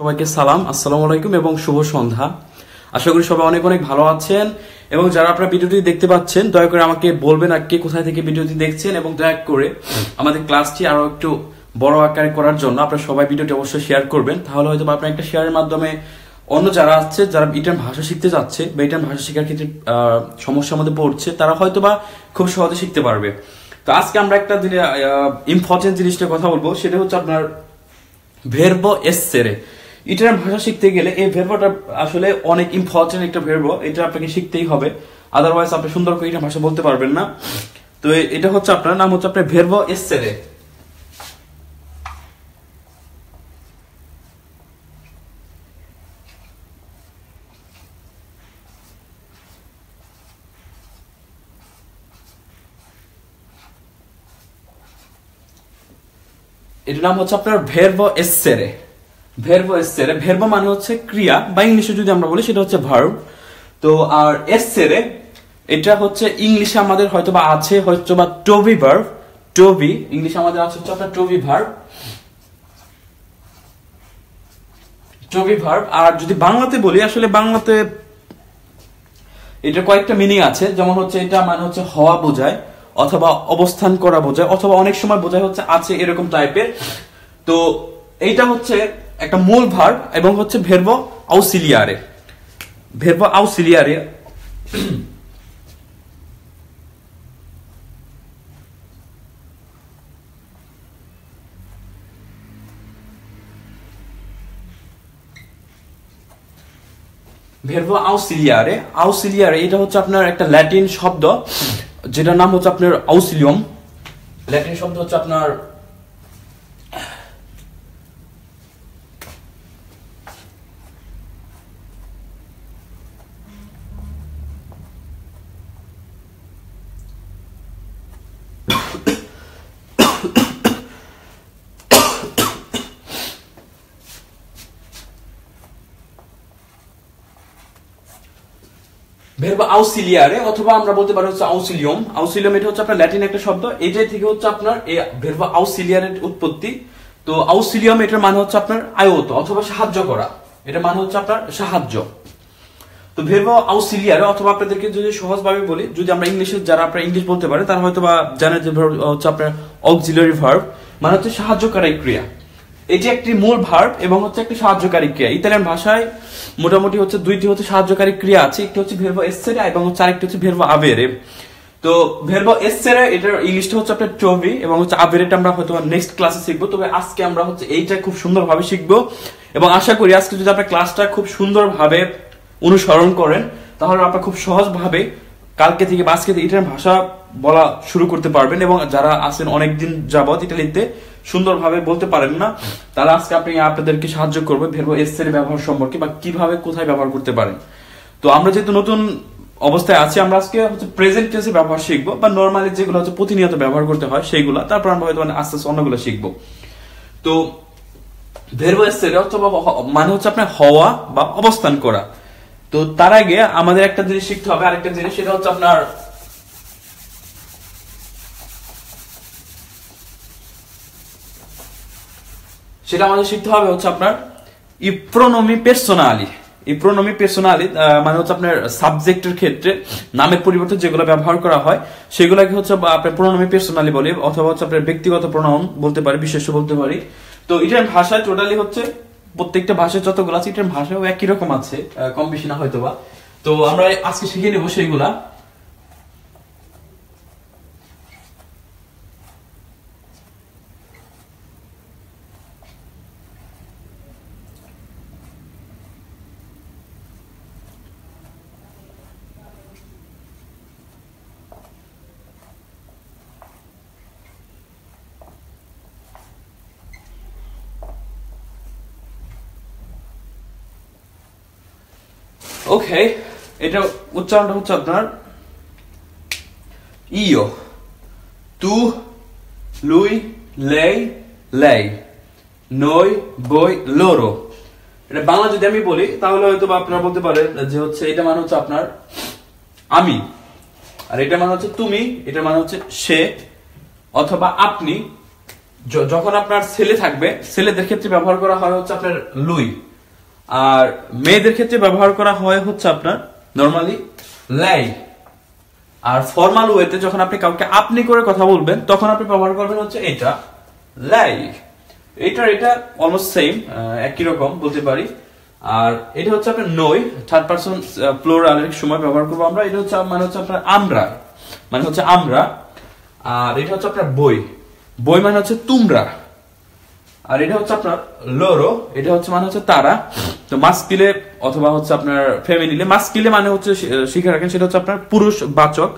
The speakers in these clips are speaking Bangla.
সবাইকে সালাম, আসসালামু আলাইকুম এবং শুভ সন্ধ্যা। আশা করি সবাই অনেক অনেক ভালো আছেন এবং যারা আপনারা ভিডিওটি দেখতে পাচ্ছেন, দয়া করে আমাকে বলবেন আর কে কোথায় থেকে ভিডিওটি দেখছেন এবং দয়া করে আমাদের ক্লাসটি আরও একটু বড় আকারে করার জন্য আপনারা সবাই ভিডিওটি অবশ্যই শেয়ার করবেন। তাহলে হয়তো আপনার একটা শেয়ারের মাধ্যমে অন্য যারা আছে যারা ইটান ভাষা শিখতে যাচ্ছে বা ইটান ভাষা শেখার ক্ষেত্রে সমস্যার মধ্যে পড়ছে, তারা হয়তো বা খুব সহজে শিখতে পারবে। তো আজকে আমরা একটা ইম্পর্টেন্ট জিনিসটা কথা বলব, সেটা হচ্ছে আপনার ভেরবো এসেরে ইটার ভাষা শিখতে গেলে এই ভেরবোটা আসলে অনেক ইম্পর্টেন্ট একটা ভেরবো এটা আপনাকে শিখতেই হবে। আদারওয়াইজ আপনি সুন্দর করে ইটার ভাষা বলতে পারবেন না। তো এটা হচ্ছে আপনার, নাম হচ্ছে আপনার ভেরবো এসেরে এটার নাম হচ্ছে আপনার ভেরবো এসেরে ভেরবো এসেরে ভেরবো মানে হচ্ছে ক্রিয়া, বা ইংলিশে যদি আমরা বলি, সেটা হচ্ছে ভার্ব তো আর এসেরে এটা হচ্ছে ইংলিশে আমাদের হয়তো বা আছে হয়তো বা টবি ভার্ব টবি ইংলিশে আমাদের আছে হচ্ছে আপনার টবি ভার্ব টবি ভার্ব আর যদি বাংলাতে বলি, আসলে বাংলাতে এটা কয়েকটা মিনিং আছে, যেমন হচ্ছে এটা মানে হচ্ছে হওয়া বোঝায়, অথবা অবস্থান করা বোঝায়, অথবা অনেক সময় বোঝায় হচ্ছে আছে এরকম টাইপের তো এইটা হচ্ছে একটা মূল ভার্ব এবং হচ্ছে ভেরবো আউসিলিয়ারে ভেরবো আউসিলিয়ারে ভেরবো আউসিলিয়ারে আউসিলিয়ারে এটা হচ্ছে আপনার একটা ল্যাটিন শব্দ, যেটার নাম হচ্ছে আপনার আউসিলিয়াম ল্যাটিন শব্দ হচ্ছে আপনার ভেরবা আউসিলিয়ারে অথবা আমরা বলতে পারি হচ্ছে আউসিলিয়ম আউসিলিয়ম এটা হচ্ছে আপনার ল্যাটিন একটা শব্দ। এটাই থেকে হচ্ছে আপনার এই ভেরবা আউসিলিয়ারের উৎপত্তি। তো আউসিলিয়ম এটার মানে হচ্ছে আপনার আয়ত অথবা সাহায্য করা। এটা মানে হচ্ছে আপনার সাহায্য। তো ভেরবা আউসিলিয়ারে অথবা আপনাদেরকে যদি সহজভাবে বলি, যদি আমরা ইংলিশে যারা আপনারা ইংলিশ বলতে পারে, তারা হয়তো বা জানে যে হচ্ছে আপনার অক্সিলারি ভার্ব মানে হচ্ছে সাহায্যকারী ক্রিয়া। এটি একটি মূল ভার্ব এবং হচ্ছে একটি সাহায্যকারী ক্রিয়া। ইতালিয়ান ভাষায় মোটামুটি হচ্ছে দুইটি হচ্ছে সাহায্যকারী ক্রিয়া আছে, একটি হচ্ছে ভেরবো এসেরে এবং হচ্ছে আরেকটি হচ্ছে ভেরবো আবেরে তো ভেরবো এসেরে এটার ইংলিশটা হচ্ছে আপনার টবি এবং হচ্ছে আবেরেটা আমরা হয়তো নেক্সট ক্লাসে শিখব। তবে আজকে আমরা হচ্ছে এইটা খুব সুন্দরভাবে শিখব এবং আশা করি আজকে যদি আপনার ক্লাসটা খুব সুন্দরভাবে অনুসরণ করেন, তাহলে আপনার খুব সহজভাবে কালকে থেকে বা আজকে ইটালিয়ান ভাষা বলা শুরু করতে পারবেন এবং যারা আছেন অনেকদিন যাবত ইটালিতে সুন্দরভাবে বলতে পারেন না। তারা আজকে আপনি আপনাদেরকে সাহায্য করবে ভেরবো এসের ব্যবহার সম্পর্কে বা কীভাবে, কোথায় ব্যবহার করতে পারেন। তো আমরা যেহেতু নতুন অবস্থায় আছি, আমরা আজকে হচ্ছে প্রেজেন্ট টেন্সে ব্যবহার শিখব বা নর্মালি যেগুলো হচ্ছে প্রতিনিয়ত ব্যবহার করতে হয় সেইগুলা। তারপর আমরা হয়তো মানে আস্তে আস্তে অন্যগুলো শিখব। তো ভেরবো এসের অথবা হ- মানে হচ্ছে আপনার হওয়া বা অবস্থান করা। তো তার আগে আমাদের একটা জিনিস শিখতে হবে, আরেকটা জিনিস, সেটা হচ্ছে আপনার সেটা আমাদের শিখতে হবে হচ্ছে আপনার ইপ্রোনমি পার্সোনালি ইপ্রোনমি পার্সোনালি মানে হচ্ছে আপনার সাবজেক্টের ক্ষেত্রে নামের পরিবর্তে যেগুলো ব্যবহার করা হয়, সেগুলোকে হচ্ছে আপনার প্রোনোমি পার্সোনালি বলি, অথবা হচ্ছে আপনার ব্যক্তিগত প্রোনাউন বলতে পারি বিশেষ বলতে পারি। তো এটার ভাষায় টোটালি হচ্ছে প্রত্যেকটা ভাষায় যতগুলো আছে, এটার ভাষাও একই রকম আছে কম বেশি না হয়তো বা তো আমরা আজকে শিখে নেব সেইগুলা। ওকে এটা উচ্চারণটা হচ্ছে আপনার ইও তু, লুই, লেই লেই। নই, বই, লোরো। এটা বাংলা যদি আমি বলি, তাহলে হয়তো আপনারা বলতে পারেন যে হচ্ছে এটা মানে হচ্ছে আপনার আমি। আর এটা মানে হচ্ছে তুমি, এটা মানে হচ্ছে সে অথবা আপনি। যখন আপনার ছেলে থাকবে, ছেলেদের ক্ষেত্রে ব্যবহার করা হয় হচ্ছে আপনার লুই। আর মেয়েদের ক্ষেত্রে ব্যবহার করা হয় হচ্ছে আপনার নর্মালি লাই। আর ফর্মাল ওয়েতে যখন আপনি কাউকে আপনি করে কথা বলবেন, তখন আপনি ব্যবহার করবেন হচ্ছে এটা, লাই। এটার এটা অলমোস্ট সেম একই রকম, বলতে পারি। আর এটা হচ্ছে আপনার নই থার্ড পারসন প্লোরালের সময় ব্যবহার করব আমরা। এটা হচ্ছে মানে হচ্ছে আপনার আমরা মানে হচ্ছে আমরা। আর এটা হচ্ছে আপনার বই। বই মানে হচ্ছে তোমরা। আর এটা হচ্ছে আপনার লোরো, এটা হচ্ছে মানে হচ্ছে তারা। তো মাস্কিলে অথবা হচ্ছে আপনার ফেমিনিলে, মাস্কিলে মানে হচ্ছে শিখে রাখেন সেটা হচ্ছে আপনার পুরুষ বাচক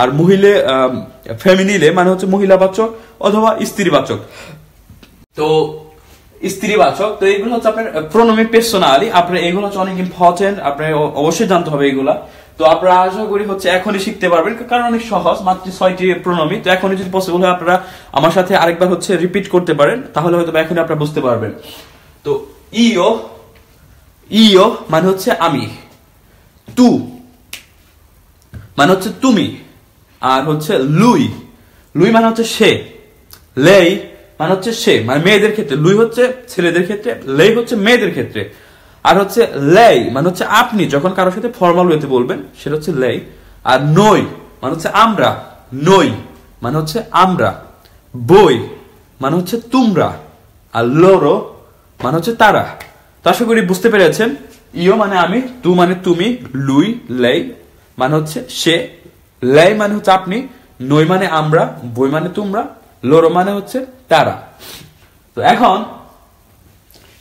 আর মহিলে ফেমিনিলে মানে হচ্ছে মহিলা বাচক অথবা স্ত্রী বাচক। তো স্ত্রীবাচক তো এগুলো হচ্ছে আপনার প্রোনোমি পার্সোনালি আপনার এগুলো হচ্ছে অনেক ইম্পর্টেন্ট আপনার অবশ্যই জানতে হবে এগুলা তো আপনারা আশা করি হচ্ছে এখনই শিখতে পারবেন, কারণ অনেক সহজ, মাত্র ছয়টি প্রোনোমি তো এখনই যদি পসিবল হয়, আপনারা আমার সাথে আরেকবার হচ্ছে রিপিট করতে পারেন, তাহলে হয়তো এখনই আপনারা বুঝতে পারবেন। তো ইও ইও মানে হচ্ছে আমি। তু মানে হচ্ছে তুমি। আর হচ্ছে লুই। লুই মানে হচ্ছে সে। লেই মানে হচ্ছে সে। মানে মেয়েদের ক্ষেত্রে। লুই হচ্ছে ছেলেদের ক্ষেত্রে, লেই হচ্ছে মেয়েদের ক্ষেত্রে। আর হচ্ছে লেই মানে হচ্ছে আপনি, যখন কারোর সাথে ফর্মাল ওয়েতে বলবেন, সেটা হচ্ছে লেই। আর নই মানে হচ্ছে আমরা, নই মানে হচ্ছে আমরা। বই মানে হচ্ছে তোমরা। আর লোরো মানে হচ্ছে তারা। তো আশা করি বুঝতে পেরেছেন ইও মানে আমি, তু মানে তুমি, লুই, লেই মানে হচ্ছে সে। লেই মানে হচ্ছে আপনি, নই মানে আমরা, বই মানে তোমরা, লোরো মানে হচ্ছে তারা। তো এখন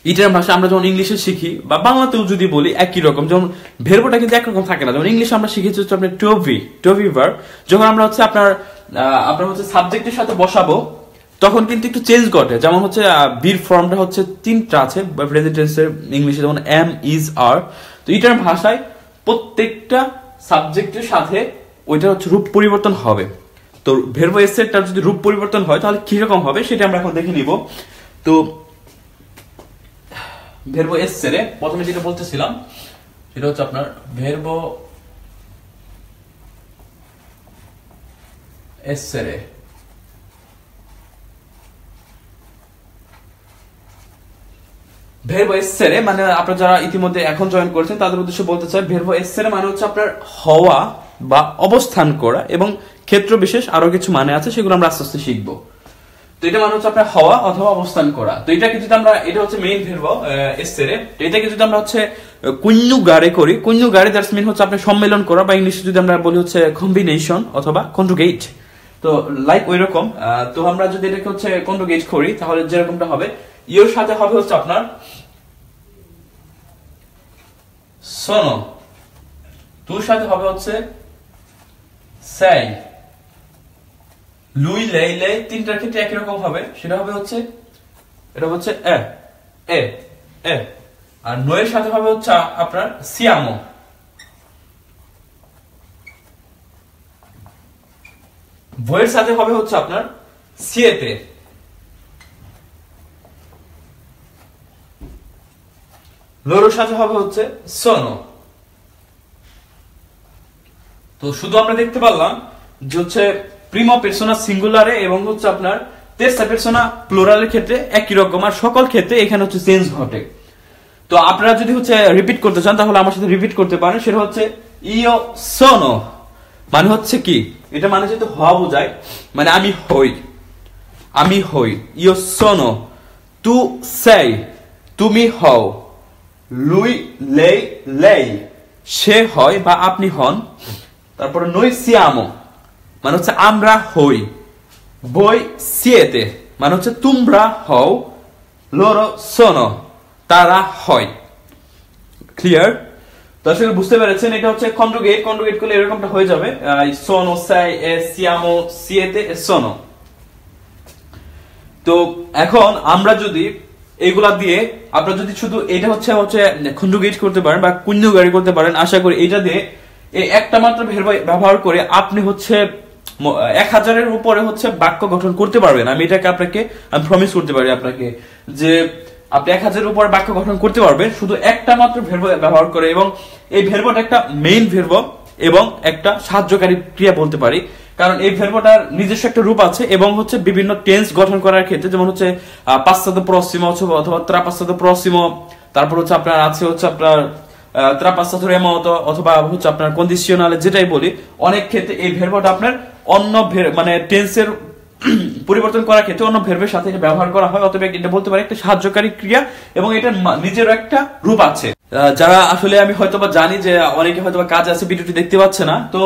ইটার ভাষা আমরা যখন ইংলিশে শিখি, বা বাংলাতেও যদি বলি একই রকম, যেমন ভেরবোটা কিন্তু একরকম থাকে না। যেমন ইংলিশে আমরা শিখেছি হচ্ছে আপনার টভি টভি ভার যখন আমরা হচ্ছে আপনার আপনার হচ্ছে সাবজেক্টের সাথে বসাবো, তখন কিন্তু একটু চেঞ্জ ঘটে। যেমন হচ্ছে বীর ফর্মটা হচ্ছে তিনটা আছে প্রেজেন্ট টেন্সের ইংলিশে যেমন এম ইজ আর তো এটার ভাষায় প্রত্যেকটা সাবজেক্টের সাথে ওইটা হচ্ছে রূপ পরিবর্তন হবে। তো ভেরবো এসেটটার যদি রূপ পরিবর্তন হয়, তাহলে কীরকম হবে সেটা আমরা এখন দেখে নিব। তো ভেরবো এসেরে প্রথমে যেটা বলতেছিলাম, সেটা হচ্ছে আপনার ভেরবো এসেরে ভেরবো এসেরে মানে আপনারা যারা ইতিমধ্যে এখন জয়েন করেছেন, তাদের উদ্দেশ্যে বলতে চাই ভেরবো এসেরে মানে হচ্ছে আপনার হওয়া বা অবস্থান করা এবং ক্ষেত্র বিশেষ আরও কিছু মানে আছে, সেগুলো আমরা আস্তে আস্তে শিখব। তো এটা মানে হচ্ছে আপনার হওয়া অথবা অবস্থান করা। তো এটাকে যদি আমরা এটা হচ্ছে মেইন ভেরব এসেরে তো এটাকে যদি আমরা হচ্ছে কুঞ্জু গাড়ে করি কুঞ্জু গাড়ে দ্যাটস মিন হচ্ছে আপনার সম্মেলন করা বা ইংলিশে যদি আমরা বলি হচ্ছে কম্বিনেশন অথবা কন্ট্রোগেট তো লাইক ওই রকম তো আমরা যদি এটাকে হচ্ছে কন্ট্রোগেট করি, তাহলে যেরকমটা হবে ইওর সাথে হবে হচ্ছে আপনার শোনো তোর সাথে হবে হচ্ছে সাই লুই লেই লেই তিনটার ক্ষেত্রে একই রকম হবে। সেটা হবে হচ্ছে, এটা হচ্ছে এ এ এ। আর নয়ের সাথে হবে হচ্ছে আপনার সিয়ামো। বইয়ের সাথে হবে হচ্ছে আপনার সিয়েতে লোরোর সাথে হবে হচ্ছে সোনো। তো শুধু আমরা দেখতে পারলাম যে হচ্ছে প্রিমো পেরসোনা সিঙ্গুলারে এবং হচ্ছে আপনার তেসা পেরসোনা প্লোরালের ক্ষেত্রে একই রকম। আর সকল ক্ষেত্রে এখানে হচ্ছে চেঞ্জ ঘটে। তো আপনারা যদি হচ্ছে রিপিট করতে চান, তাহলে আমার সাথে রিপিট করতে পারেন। সেটা হচ্ছে ইও সনো মানে হচ্ছে কি? এটা মানে যেহেতু হওয়া বোঝায় মানে আমি হই। আমি হই। ইও সনো, তু সেই, তুমি হও। লুই লেই লেই, সে হয় বা আপনি হন। তারপরে নই সিয়ামো মানে হচ্ছে আমরা হই। বই সিয়েতে মানে হচ্ছে তোমরা হও, লোরো সোনো, তারা হয়। ক্লিয়ার তো বুঝতে পেরেছেন, এটা হচ্ছে কন্ট্রোগেট কন্ট্রোগেট করলে এরকমটা হয়ে যাবে। সাই এ, সিয়ামো, সিয়েতে তো এখন আমরা যদি এইগুলা দিয়ে, আপনারা যদি শুধু এটা হচ্ছে হচ্ছে করতে পারেন বা কুঞ্জগারি করতে পারেন, আশা করি এটা দিয়ে এই একটা মাত্র ব্যবহার করে আপনি হচ্ছে এক হাজারের উপরে হচ্ছে বাক্য গঠন করতে পারবেন। আমি এটাকে আপনাকে, আমি প্রমিস করতে পারি আপনাকে যে আপনি এক হাজারের উপরে বাক্য গঠন করতে পারবেন। শুধু একটা মাত্র ভেরব ব্যবহার করে এবং এই ভেরবটা একটা মেইন ভেরব এবং একটা সাহায্যকারী ক্রিয়া বলতে পারি। কারণ এই ভেরবটার নিজস্ব একটা রূপ আছে এবং হচ্ছে বিভিন্ন টেন্স গঠন করার ক্ষেত্রে, যেমন হচ্ছে পাশ্চাত্য প্রসিম অথবা অথবা ত্রাপাশ্চাত্য প্রসিম, তারপর হচ্ছে আপনার আছে হচ্ছে আপনার ত্রাপাস্তাথুরেমত অথবা হচ্ছে আপনার কন্ডিশনালে যেটাই বলি, অনেক ক্ষেত্রে এই ভেরবটা আপনার অন্য মানে টেন্সের পরিবর্তন করার ক্ষেত্রে অন্য ভেরবের সাথে এটা ব্যবহার করা হয়, অথবা এটা বলতে পারি একটা সাহায্যকারী ক্রিয়া, এবং এটার মা- নিজেরও একটা রূপ আছে। যারা আসলে আমি হয়তোবা জানি যে অনেকে হয়তোবা কাজ আছে ভিডিওটি দেখতে পাচ্ছে না, তো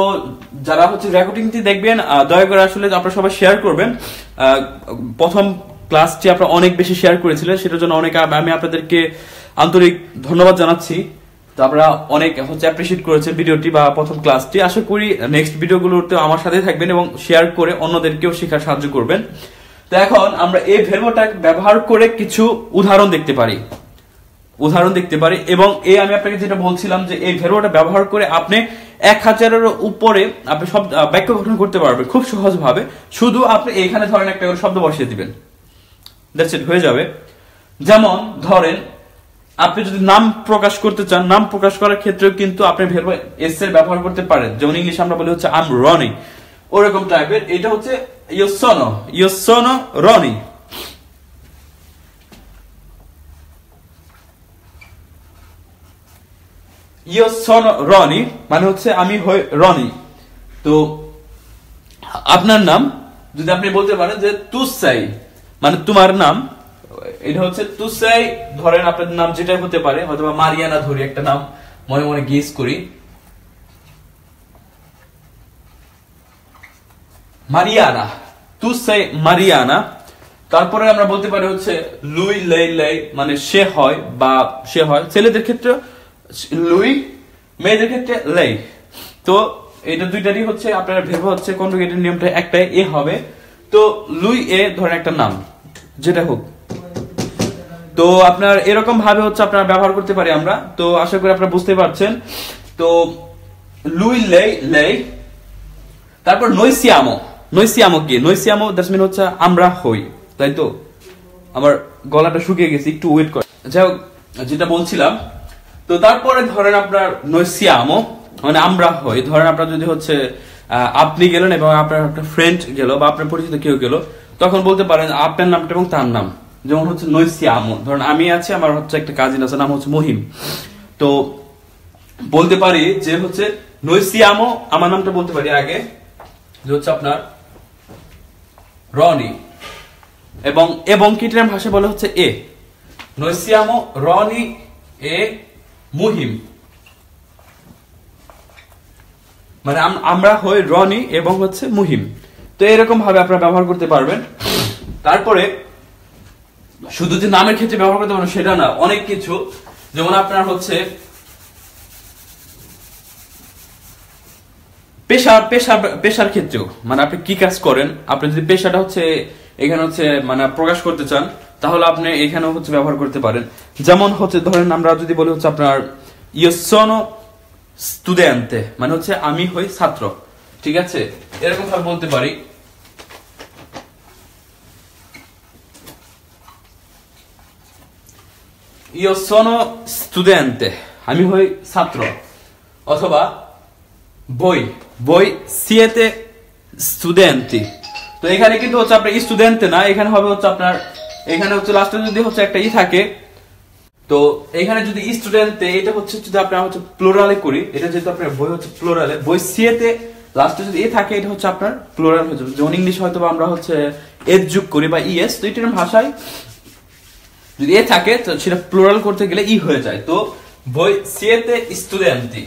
যারা হচ্ছে রেকর্ডিংটি দেখবেন দয়া করে আসলে আপনারা সবাই শেয়ার করবেন। প্রথম ক্লাসটি আপনারা অনেক বেশি শেয়ার করেছিলেন, সেটার জন্য অনেক আমি আপনাদেরকে আন্তরিক ধন্যবাদ জানাচ্ছি। তো আপনারা অনেক হচ্ছে অ্যাপ্রিসিয়েট করেছেন ভিডিওটি বা প্রথম ক্লাসটি আশা করি নেক্সট ভিডিওগুলোতে আমার সাথে থাকবেন এবং শেয়ার করে অন্যদেরকেও শেখার সাহায্য করবেন। তো এখন আমরা এই ভেরবোটা ব্যবহার করে কিছু উদাহরণ দেখতে পারি। উদাহরণ দেখতে পারি এবং এই আমি আপনাকে যেটা বলছিলাম যে এই ভেরবোটা ব্যবহার করে আপনি এক হাজারের উপরে আপনি সব বাক্য গঠন করতে পারবেন খুব সহজ ভাবে শুধু আপনি এখানে ধরেন একটা করে শব্দ বসিয়ে দিবেন। দ্যাটস ইট হয়ে যাবে। যেমন ধরেন আপনি যদি নাম প্রকাশ করতে চান, নাম প্রকাশ করার ক্ষেত্রেও কিন্তু আপনি ভেরব এস এর ব্যবহার করতে পারেন। যেমন ইংলিশ আমরা বলি হচ্ছে আম রনি ওরকম টাইপের এটা হচ্ছে ইয়োসনো ইয়োসনো রনি ইয়োসনো রনি মানে হচ্ছে, আমি রনি তো, আপনার নাম, যদি আপনি বলতে পারেন যে তুসাই মানে তোমার নাম এটা হচ্ছে তুসাই, ধরেন আপনার নাম যেটা হতে পারে হয়তো বা মারিয়ানা ধরি, একটা নাম মনে মনে গেস করি। মারিয়ানা, তুসাই মারিয়ানা। তারপরে আমরা বলতে পারি হচ্ছে লুই, লেই লেই মানে সে হয় বা সে হয়। ছেলেদের ক্ষেত্রে লুই, মেয়েদের ক্ষেত্রে লেই। তো এটা দুইটারই হচ্ছে, আপনার ভেবে হচ্ছে কনজুগেটের নিয়মটা একটাই, এ হবে। তো লুই, এ ধরেন একটা নাম, যেটা হোক। তো আপনার এরকম ভাবে হচ্ছে আপনারা ব্যবহার করতে পারি আমরা। তো আশা করি আপনারা বুঝতে পারছেন। তো লুই লেই লেই, তারপর নৈসিয়ামো। নৈসিয়ামো কি? নৈসিয়ামো দ্যাটস মিন হচ্ছে আমরা হই, তাই তো? আমার গলাটা শুকিয়ে গেছে, একটু ওয়েট কর। যাই যেটা বলছিলাম, তো তারপরে ধরেন আপনার নৈসিয়ামো মানে আমরা হই। ধরেন আপনার যদি হচ্ছে আপনি গেলেন এবং আপনার একটা ফ্রেন্ড গেল বা আপনার পরিচিত কেউ গেল, তখন বলতে পারেন, আপনার নামটা এবং তার নাম। যেমন হচ্ছে নৈসিয়ামো ধরেন আমি আছি, আমার হচ্ছে একটা কাজিন আছে, নাম হচ্ছে মহিম। তো বলতে পারি যে হচ্ছে নৈসিয়ামো আমার নামটা বলতে পারি আগে, যে হচ্ছে আপনার রনি। এবং এবং কিটার ভাষা বলে হচ্ছে এ? নৈসিয়ামো রনি, এ, মুহিম। মানে আম- আমরা হই রনি এবং হচ্ছে মুহিম। তো এরকম ভাবে আপনারা ব্যবহার করতে পারবেন। তারপরে শুধু যে নামের ক্ষেত্রে ব্যবহার করতে পারবেন, সেটা না, অনেক কিছু। যেমন আপনার হচ্ছে পেশা পেশা পেশার ক্ষেত্রেও মানে আপনি কি কাজ করেন, আপনি যদি পেশাটা হচ্ছে, এখানে হচ্ছে মানে প্রকাশ করতে চান, তাহলে আপনি এখানেও হচ্ছে ব্যবহার করতে পারেন। যেমন হচ্ছে, ধরেন আমরা যদি বলি হচ্ছে আপনার, ইয়সনো স্টুডেন্টে মানে হচ্ছে আমি হই ছাত্র, ঠিক আছে? এরকম ভাবে বলতে পারি। ইয় সোনো স্টুডেন্টে আমি হই ছাত্র। অথবা বই। বই সিয়েতে স্টুডেন্টি তো এখানে কিন্তু হচ্ছে আপনার স্টুডেন্টে না, এখানে হবে হচ্ছে আপনার, এখানে হচ্ছে লাস্টে যদি হচ্ছে একটা ই থাকে, তো এখানে যদি স্টুডেন্টে এটা হচ্ছে যদি আপনার হচ্ছে প্লোরালে করি, এটা যেহেতু আপনার বই হচ্ছে প্লোরালে বই সিয়েতে লাস্টে যদি এ থাকে, এটা হচ্ছে আপনার প্লোরাল হয়ে যাবে। যেমন ইংলিশ হয়তো আমরা হচ্ছে এর যুগ করি বা ইএস তো এটার ভাষায় যদি এ থাকে, তো সেটা প্লোরাল করতে গেলে ই হয়ে যায়। তো বই সিয়েতে স্টুডেন্টি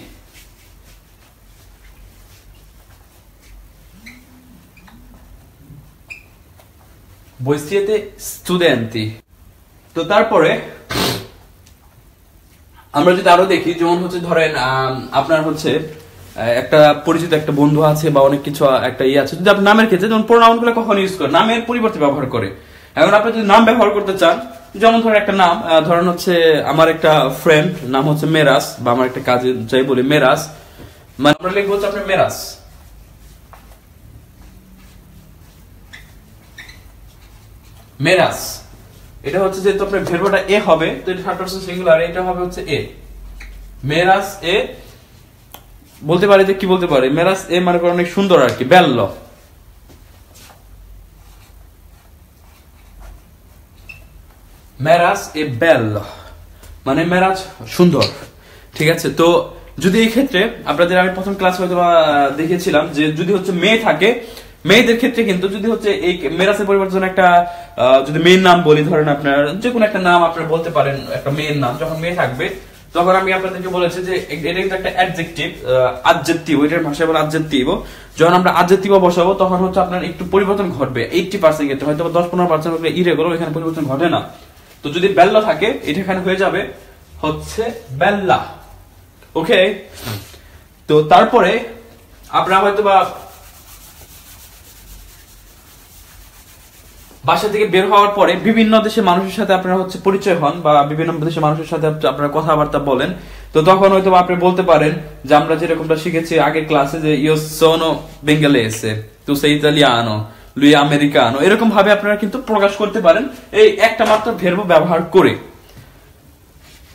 স্টুডেন্টি তো তারপরে আমরা যদি আরও দেখি, যেমন হচ্ছে ধরেন আপনার হচ্ছে একটা পরিচিত একটা বন্ধু আছে বা অনেক কিছু একটা ইয়ে আছে। যদি নামের ক্ষেত্রে, যেমন প্রোনাউনগুলো কখন ইউজ করে নামের পরিবর্তে ব্যবহার করে। এখন আপনি যদি নাম ব্যবহার করতে চান যেমন ধরেন একটা নাম ধরেন হচ্ছে আমার একটা ফ্রেন্ড নাম হচ্ছে মেরাস বা আমার একটা কাজে যাই বলি মেরাস মানে আমরা লিখব হচ্ছে আপনার মেরাস মেরাস এটা হচ্ছে যেহেতু আপনার ভেরবোটা এ হবে, তো এটা থার্ড পারসন সিঙ্গুলার এটা হবে হচ্ছে এ মেরাস এ বলতে পারে যে কি বলতে পারে? মেরাস এ মানে অনেক সুন্দর আর কি বেল্ল মেরাস এ বেল্ল মানে মেরাজ সুন্দর। ঠিক আছে? তো যদি এই ক্ষেত্রে আপনাদের আমি প্রথম ক্লাস হয়তো দেখিয়েছিলাম যে যদি হচ্ছে মেয়ে থাকে, মেয়েদের ক্ষেত্রে কিন্তু যদি হচ্ছে এই মেরাজের পরিবর্তন একটা যদি মেয়ের নাম বলি, ধরেন আপনার যে কোনো একটা নাম আপনারা বলতে পারেন, একটা মেয়ের নাম, যখন মেয়ে থাকবে, তখন আমি আপনাদেরকে বলেছি যে এটা কিন্তু একটা অ্যাডজেক্টিভ আদজেক্টিভ ওইটার ভাষায় বলে আদজেক্টিভ যখন আমরা আদজেক্টিভ বসাবো, তখন হচ্ছে আপনার একটু পরিবর্তন ঘটবে। এইটটি পার্সেন্ট ক্ষেত্রে হয়তো দশ পনেরো পার্সেন্ট ইরেগুলার এখানে পরিবর্তন ঘটে না। তো যদি বেল্লা থাকে, এটা এখানে হয়ে যাবে হচ্ছে বেল্লা। ওকে? তো তারপরে আপনারা হয়তো বা বাসা থেকে বের হওয়ার পরে বিভিন্ন দেশের মানুষের সাথে আপনারা হচ্ছে পরিচয় হন বা বিভিন্ন দেশের মানুষের সাথে আপ- আপনারা কথাবার্তা বলেন। তো তখন হয়তো আপনি বলতে পারেন যে আমরা যেরকমটা শিখেছি আগের ক্লাসে যে ইও সোনো বেঙ্গালেসে, তু সে ইতালিয়ানো। Luis Americano. এরকম ভাবে আপনারা কিন্তু প্রকাশ করতে পারেন এই একটা মাত্র ভেরব ব্যবহার করে।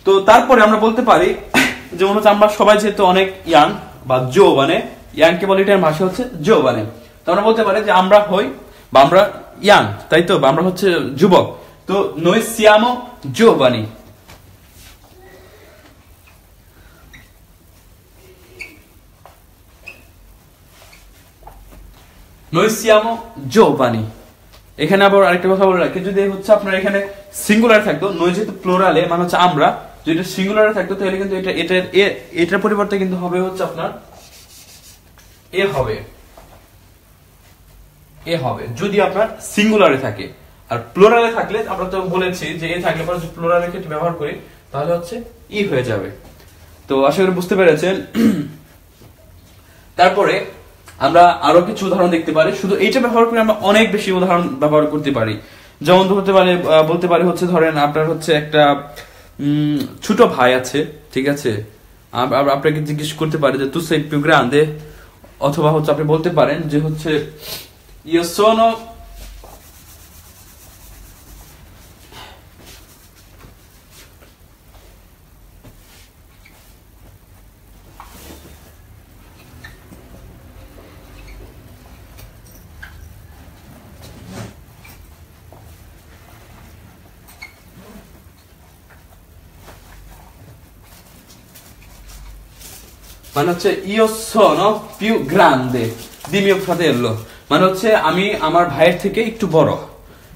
তো তারপরে আমরা বলতে পারি যেমন হচ্ছে আমরা সবাই যেহেতু অনেক ইয়াং বা জো মানে ইয়াংকে বলে এটার ভাষা হচ্ছে জো মানে তো আমরা বলতে পারি যে আমরা হই বা আমরা ইয়াং, তাই তো? আমরা হচ্ছে যুবক। তো নই সিয়ামো জো বানি সিয়ামো জো বানি এখানে আবার আরেকটা কথা বলে রাখি, যদি হচ্ছে আপনার এখানে সিঙ্গুলার থাকতো নই যেহেতু প্লোরালে মানে হচ্ছে আমরা, যদি সিঙ্গুলারে থাকতো, তাহলে কিন্তু এটা এটার এটার পরিবর্তে কিন্তু হবে হচ্ছে আপনার এ হবে। এ হবে। যদি আপনার সিঙ্গুলারে থাকে। আর প্লোরালে থাকলে, আমরা তো বলেছি যে এ থাকলে পরে প্লোরালের ক্ষেত্রে ব্যবহার করি, তাহলে হচ্ছে ই হয়ে যাবে। তো আশা করি বুঝতে পেরেছেন। তারপরে আমরা আরও কিছু উদাহরণ দেখতে পারি। শুধু এইটা ব্যবহার করে আমরা অনেক বেশি উদাহরণ ব্যবহার করতে পারি। যেমন হতে পারে বলতে পারি হচ্ছে ধরেন আপনার হচ্ছে একটা ছোট ভাই আছে, ঠিক আছে? আপ- আপ- আপনাকে জিজ্ঞেস করতে পারে যে তুসে একটু গ্রান্দে অথবা হচ্ছে আপনি বলতে পারেন যে হচ্ছে io sono মানে হচ্ছে ইও sono più grande, di mio fratello. মানে হচ্ছে আমি আমার ভাইয়ের থেকে একটু বড়।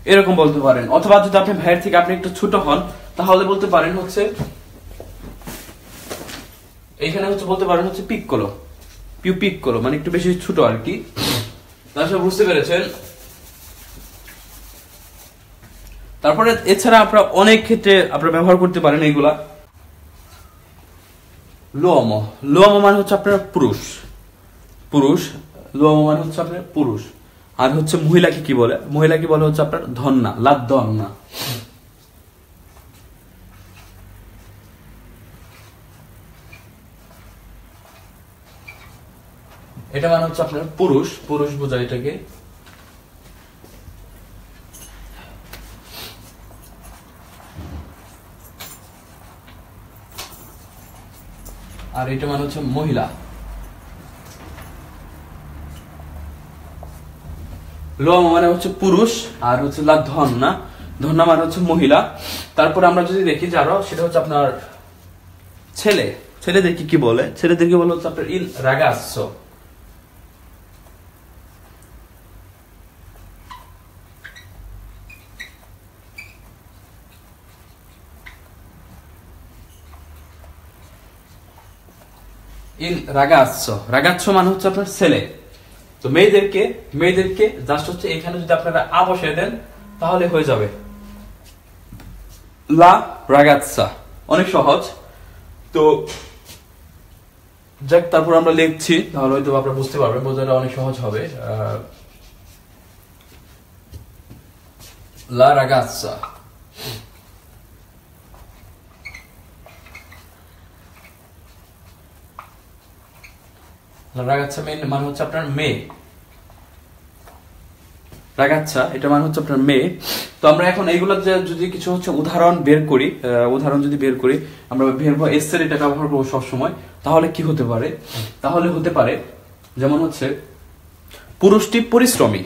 এরকম বলতে পারেন। অথবা যদি আপনি ভাইয়ের থেকে আপনি একটু ছোট হন, তাহলে বলতে পারেন হচ্ছে এখানে হচ্ছে বলতে পারেন হচ্ছে পিক্কলো পিউ পিক্কলো মানে একটু বেশি ছোট আর কি। তারপরে বুঝতে পেরেছেন? তারপরে এছাড়া আপনারা অনেক ক্ষেত্রে আপনারা ব্যবহার করতে পারেন এইগুলা। লোমো লোমো মানে হচ্ছে আপনার পুরুষ। পুরুষ লোমো মানে হচ্ছে আপনার পুরুষ। আর হচ্ছে মহিলাকে কি বলে? মহিলাকে বলে হচ্ছে আপনার ধন্না লাদ ধন্না এটা মানে হচ্ছে আপনার পুরুষ। পুরুষ বোঝায় এটাকে। আর এটা মানে হচ্ছে মহিলা। লোম মানে হচ্ছে পুরুষ আর হচ্ছে লা ধন্না ধন্না মানে হচ্ছে মহিলা। তারপর আমরা যদি দেখি যারো সেটা হচ্ছে আপনার ছেলে। ছেলেদেরকে কি বলে? ছেলেদেরকে বলে হচ্ছে আপনার ইল রাগাস্য। ইন রাগাচ্ছ। রাগাচ্ছ মানে হচ্ছে আপনার ছেলে। তো মেয়েদেরকে মেয়েদেরকে জাস্ট হচ্ছে এখানে যদি আপনারা আ বসিয়ে দেন, তাহলে হয়ে যাবে। লা রাগাচ্ছা। অনেক সহজ। তো যাক, তারপর আমরা লিখছি। তাহলে হয়তো আপনারা বুঝতে পারবেন, বোঝাটা অনেক সহজ হবে। লা রাগাচ্ছা। রাগাচ্ছা মানে হচ্ছে আপনার মেয়ে। রাগাচ্ছা, এটা মানে হচ্ছে আপনার মেয়ে। তো আমরা এখন এইগুলো যদি কিছু হচ্ছে উদাহরণ বের করি উদাহরণ যদি বের করি, আমরা বের এসের এটা ব্যবহার করব সবসময়। তাহলে কি হতে পারে? তাহলে হতে পারে, যেমন হচ্ছে, পুরুষটি পরিশ্রমী।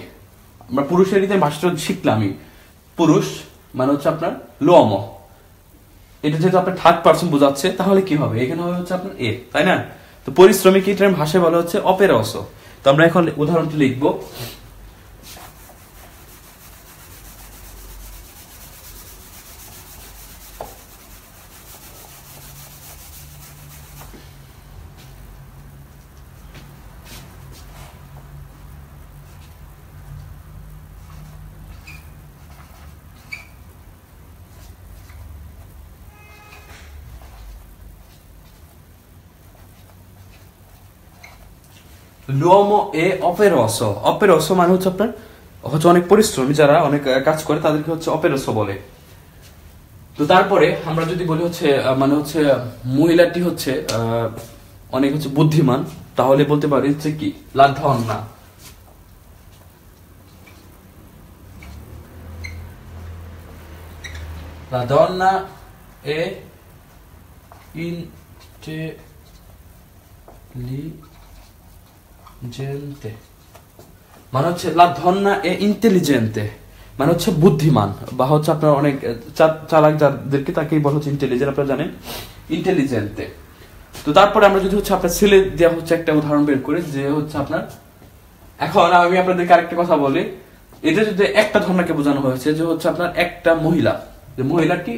আমরা পুরুষের রীতি ভাষাটা শিখলামই পুরুষ মানে হচ্ছে আপনার লোম। এটা যেহেতু আপনার থার্ড পার্সন বোঝাচ্ছে, তাহলে কি হবে? এখানে হচ্ছে আপনার এ তাই না? তো পরিশ্রমিক এটার ভাষায় বলা হচ্ছে অপেরস তো আমরা এখন উদাহরণটি লিখব। লুয়ামো এ অপেরস অপেরস মানে হচ্ছে আপনার, হচ্ছে অনেক পরিশ্রমী যারা অনেক কাজ করে, তাদেরকে হচ্ছে অপেরস বলে। তো তারপরে আমরা যদি বলি হচ্ছে মানে হচ্ছে মহিলাটি হচ্ছে অনেক হচ্ছে বুদ্ধিমান, তাহলে বলতে পারি হচ্ছে কি? লাধন্না La donna è মানে হচ্ছে লা ধন্না এ ইন্টেলিজেন্টে মানে হচ্ছে বুদ্ধিমান। বা হচ্ছে আপনার অনেক চালাক যাদেরকে তাকেই বলা হচ্ছে ইন্টেলিজেন্ট আপনারা জানেন? ইন্টেলিজেন্টে তো তারপরে আমরা যদি হচ্ছে আপনার ছেলে দেওয়া হচ্ছে একটা উদাহরণ বের করি, যে হচ্ছে আপনার, এখন আমি আপনাদেরকে আরেকটা কথা বলি। এটা যদি একটা ধর্ণাকে বোঝানো হয়েছে, যে হচ্ছে আপনার একটা মহিলা। যে মহিলাটি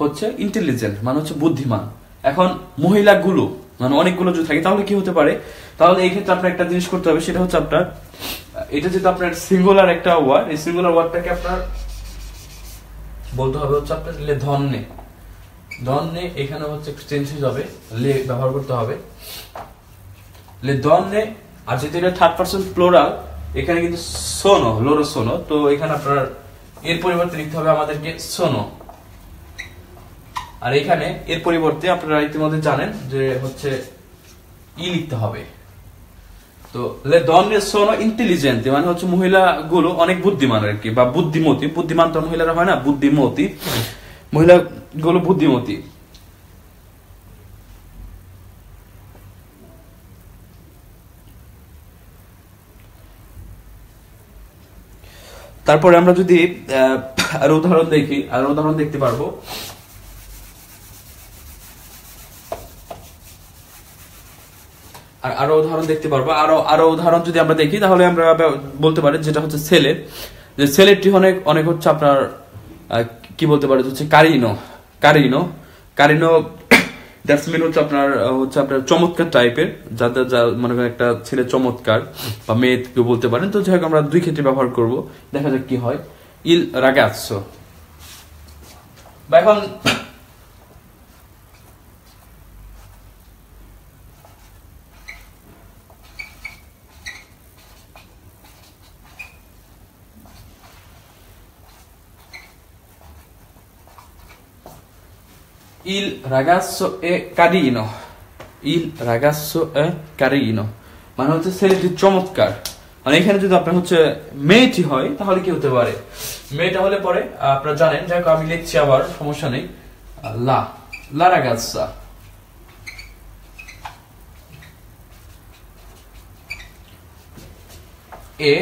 হচ্ছে ইন্টেলিজেন্ট মানে হচ্ছে বুদ্ধিমান। এখন মহিলাগুলো মানে অনেকগুলো যদি থাকে, তাহলে কি হতে পারে? তাহলে এই ক্ষেত্রে আপনার একটা জিনিস করতে হবে, সেটা হচ্ছে আপনার, এটা যেহেতু আপনার সিঙ্গুলার একটা ওয়ার্ড এই সিঙ্গুলার ওয়ার্ডটাকে আপনার বলতে হবে হচ্ছে আপনার লে ধন্যে। ধন্যে এখানে হচ্ছে চেঞ্জ হয়ে যাবে, লে ব্যবহার করতে হবে। লে দন্নে আর যেহেতু এটা থার্ড পার্সন প্লোরাল এখানে কিন্তু সোনো লোরো সোনো তো এখানে আপনার এর পরিবর্তে লিখতে হবে আমাদেরকে সোনো আর এখানে এর পরিবর্তে আপনারা ইতিমধ্যে জানেন যে হচ্ছে ই লিখতে হবে। তো লে ইন্টেলিজেন্ট মানে হচ্ছে অনেক বুদ্ধিমান আর কি, বা বুদ্ধিমতী, বুদ্ধিমান তো মহিলারা হয় না, বুদ্ধিমতী। বুদ্ধিমতী। তারপরে আমরা যদি আরও উদাহরণ দেখি, আর উদাহরণ দেখতে পারব। আর আরও উদাহরণ দেখতে পারব। আরও আরও উদাহরণ যদি আমরা দেখি, তাহলে আমরা বলতে পারি যেটা হচ্ছে ছেলে। যে ছেলেটি অনেক অনেক হচ্ছে আপনার কি বলতে পারে, হচ্ছে কারিনো কারিনো। কারিনো দ্যাটস মিন হচ্ছে আপনার হচ্ছে আপনার চমৎকার টাইপের যাদের যা, মনে করেন একটা ছেলে চমৎকার বা মেয়ে কেউ বলতে পারেন। তো যাই আমরা দুই ক্ষেত্রে ব্যবহার করব। দেখা যাক কি হয়। ইল রাগাচ্ছো। বা এখন Il ragazzo è carino. Il ragazzo è carino. মানে হচ্ছে ছেলেটি চমৎকার মানে এখানে যদি আপনার হচ্ছে মেয়েটি হয়, তাহলে কি হতে পারে? মেয়েটা হলে পরে আপনারা জানেন যাই হোক আমি লিখছি আবার, সমস্যা নেই। লা লা রাগাজ্জা এ,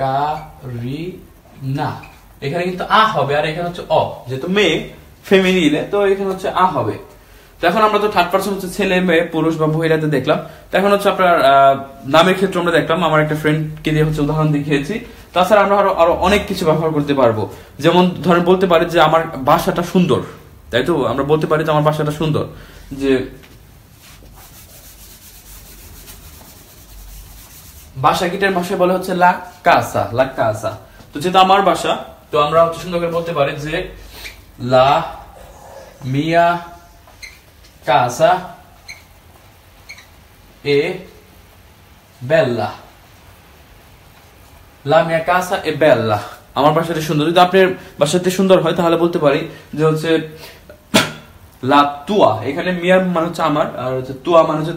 কারিনা। এখানে কিন্তু আ হবে আর এখানে হচ্ছে অ, যেহেতু মেয়ে ফেমিনিলে তো এখানে হচ্ছে আ হবে। এখন আমরা তো থার্ড পার্সন হচ্ছে ছেলে, মেয়ে, পুরুষ বা মহিলাদের দেখলাম। এখন হচ্ছে আপনার নামের ক্ষেত্রে আমরা দেখলাম, আমার একটা ফ্রেন্ডকে দিয়ে হচ্ছে উদাহরণ দেখিয়েছি। তাছাড়া আমরা আরও আরও অনেক কিছু ব্যবহার করতে পারব। যেমন ধরেন বলতে পারি যে আমার বাসাটা সুন্দর, তাই তো? আমরা বলতে পারি যে আমার বাসাটা সুন্দর। যে বাসা গিটার ভাষায় বলে হচ্ছে লা কাসা লা কাসা। তো যেহেতু আমার বাসা তো আমরা হচ্ছে সুন্দর করে বলতে পারি যে লা মিয়া কাসা এ বেল্লা। লা মিয়া কাসা এ বেল্লা। আমার বাসাটি সুন্দর। যদি আপনার বাসাটি সুন্দর হয়, তাহলে বলতে পারি যে হচ্ছে লা তুয়া। এখানে মিয়া মানে হচ্ছে আমার, আর হচ্ছে তুয়া মানে হচ্ছে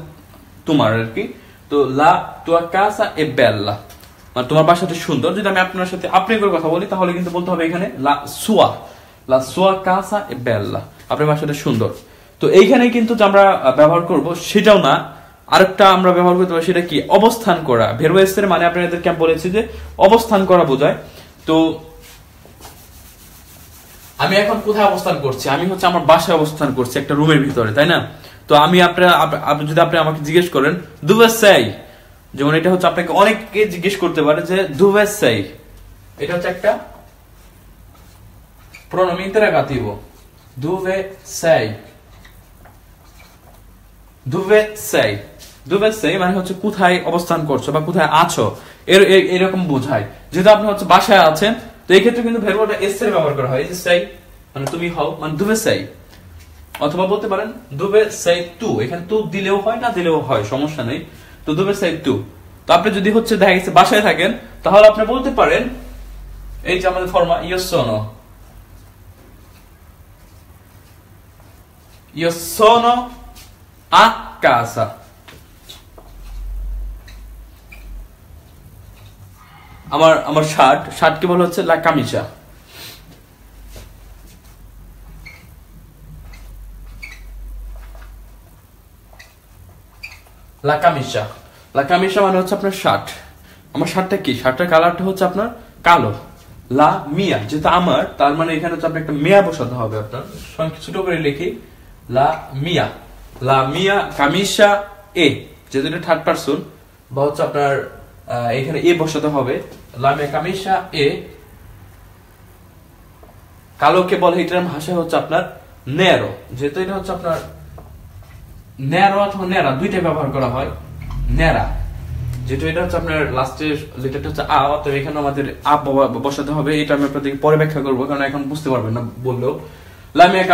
তোমার আর কি। তো লা তুয়া কাসা এ বেল্লা। মানে তোমার বাসাটি সুন্দর। যদি আমি আপনার সাথে আপনি করে কথা বলি, তাহলে কিন্তু বলতে হবে এখানে লা সুয়া। লা সুয়া কাসা এ বেল্লা। আপনার বাসাটা সুন্দর। তো এইখানে কিন্তু আমরা ব্যবহার করব, সেটাও না। আরেকটা আমরা ব্যবহার করতে পারি সেটা কি? অবস্থান করা। ভেরোয়েসের মানে আপনাদেরকে আমি বলেছি যে অবস্থান করা বোঝায়। তো আমি এখন কোথায় অবস্থান করছি? আমি হচ্ছে আমার বাসায় অবস্থান করছি একটা রুমের ভিতরে, তাই না? তো আমি আপনার, আপ- আপ- যদি আপনি আমাকে জিজ্ঞেস করেন দুবেসাই যেমন এটা হচ্ছে আপনাকে অনেককে জিজ্ঞেস করতে পারে যে দুবেসাই এটা হচ্ছে একটা pronomen interrogativo dove sei dove sei dove sei মানে হচ্ছে কোথায় অবস্থান করছ বা কোথায় আছো। এর এরকম বোঝায়। যেহেতু আপনি হচ্ছে বাসায় আছেন, তো এই ক্ষেত্রে কিন্তু ভেরবটা এস এর ব্যবহার করা হয়। যে মানে তুমি হও মানে dove sei অথবা বলতে পারেন dove sei tu এখানে tu দিলেও হয়, না দিলেও হয়, সমস্যা নেই। তো sei tu তো আপনি যদি হচ্ছে দেখা গেছে বাসায় থাকেন, তাহলে আপনি বলতে পারেন, এই যে আমাদের ফর্মা sono Io. আমার আমার শার্ট শার্টকে বলা হচ্ছে লা কামিজা লা লা কামিজা মানে হচ্ছে আপনার শার্ট আমার শার্টটা কি? শার্টের কালারটা হচ্ছে আপনার কালো। লা মিয়া, যেহেতু আমার, তার মানে এখানে হচ্ছে আপনার একটা মিয়া বসাতে হবে আপনার। ছোট করে লিখি। লা মিয়া। লা মিয়া কামিশা এ, যেহেতু এটা থার্ড পারসন বা হচ্ছে আপনার এখানে এ বসাতে হবে। লা মিয়া কামিশা এ, কালোকে বলে এটার ভাষা হচ্ছে আপনার নেরো যেহেতু এটা হচ্ছে আপনার ন্যারো অথবা ন্যারা দুইটাই ব্যবহার করা হয়। ন্যারা যেহেতু এটা হচ্ছে আপনার লাস্টের লেটারটা হচ্ছে আ এখানে আমাদের আ বসাতে হবে, এটা আমি পরে ব্যাখ্যা করব, কারণ এখন বুঝতে পারবেন না বললেও। লামিয়া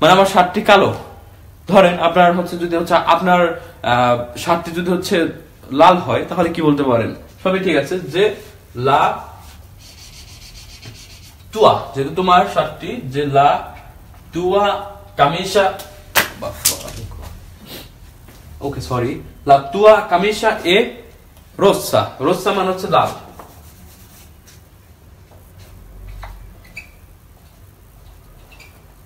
মানে আমার শার্টটি কালো। ধরেন আপনার হচ্ছে যদি হচ্ছে আপনার শার্টটি যদি হচ্ছে লাল হয়, তাহলে কি বলতে পারেন? সবই ঠিক আছে, যে লা তুয়া, যেহেতু তোমার শার্টটি যে লা তুয়া কামিশা ওকে সরি লা তুয়া কামিশা এ রোসা রোসা মানে হচ্ছে লাল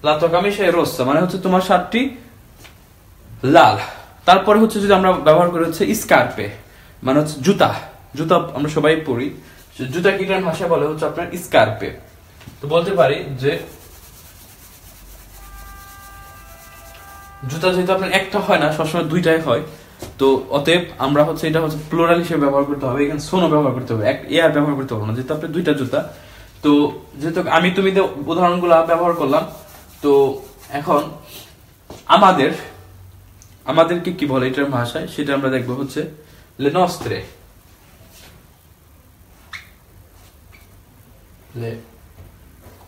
লা তুয়া কামিশা এ রোসা মানে হচ্ছে তোমার শার্টটি লাল তারপরে হচ্ছে যদি আমরা ব্যবহার করি হচ্ছে স্কার্পে মানে হচ্ছে জুতা জুতা আমরা সবাই সে জুতা কি ভাষায় বলে হচ্ছে আপনার স্কার্পে তো বলতে পারি যে জুতা যেহেতু আপনার একটা হয় না সবসময় দুইটাই হয় তো অতএব আমরা হচ্ছে এটা হচ্ছে প্লোরাল হিসেবে ব্যবহার করতে হবে, এখানে সোনো ব্যবহার করতে হবে, এক এয়ার ব্যবহার করতে হবে না, যেহেতু আপনার দুইটা জুতা। তো যেহেতু আমি তুমি উদাহরণগুলো ব্যবহার করলাম, তো এখন আমাদের, আমাদেরকে কি বলে এটার ভাষায়? সেটা আমরা দেখব হচ্ছে লেনস্ত্রে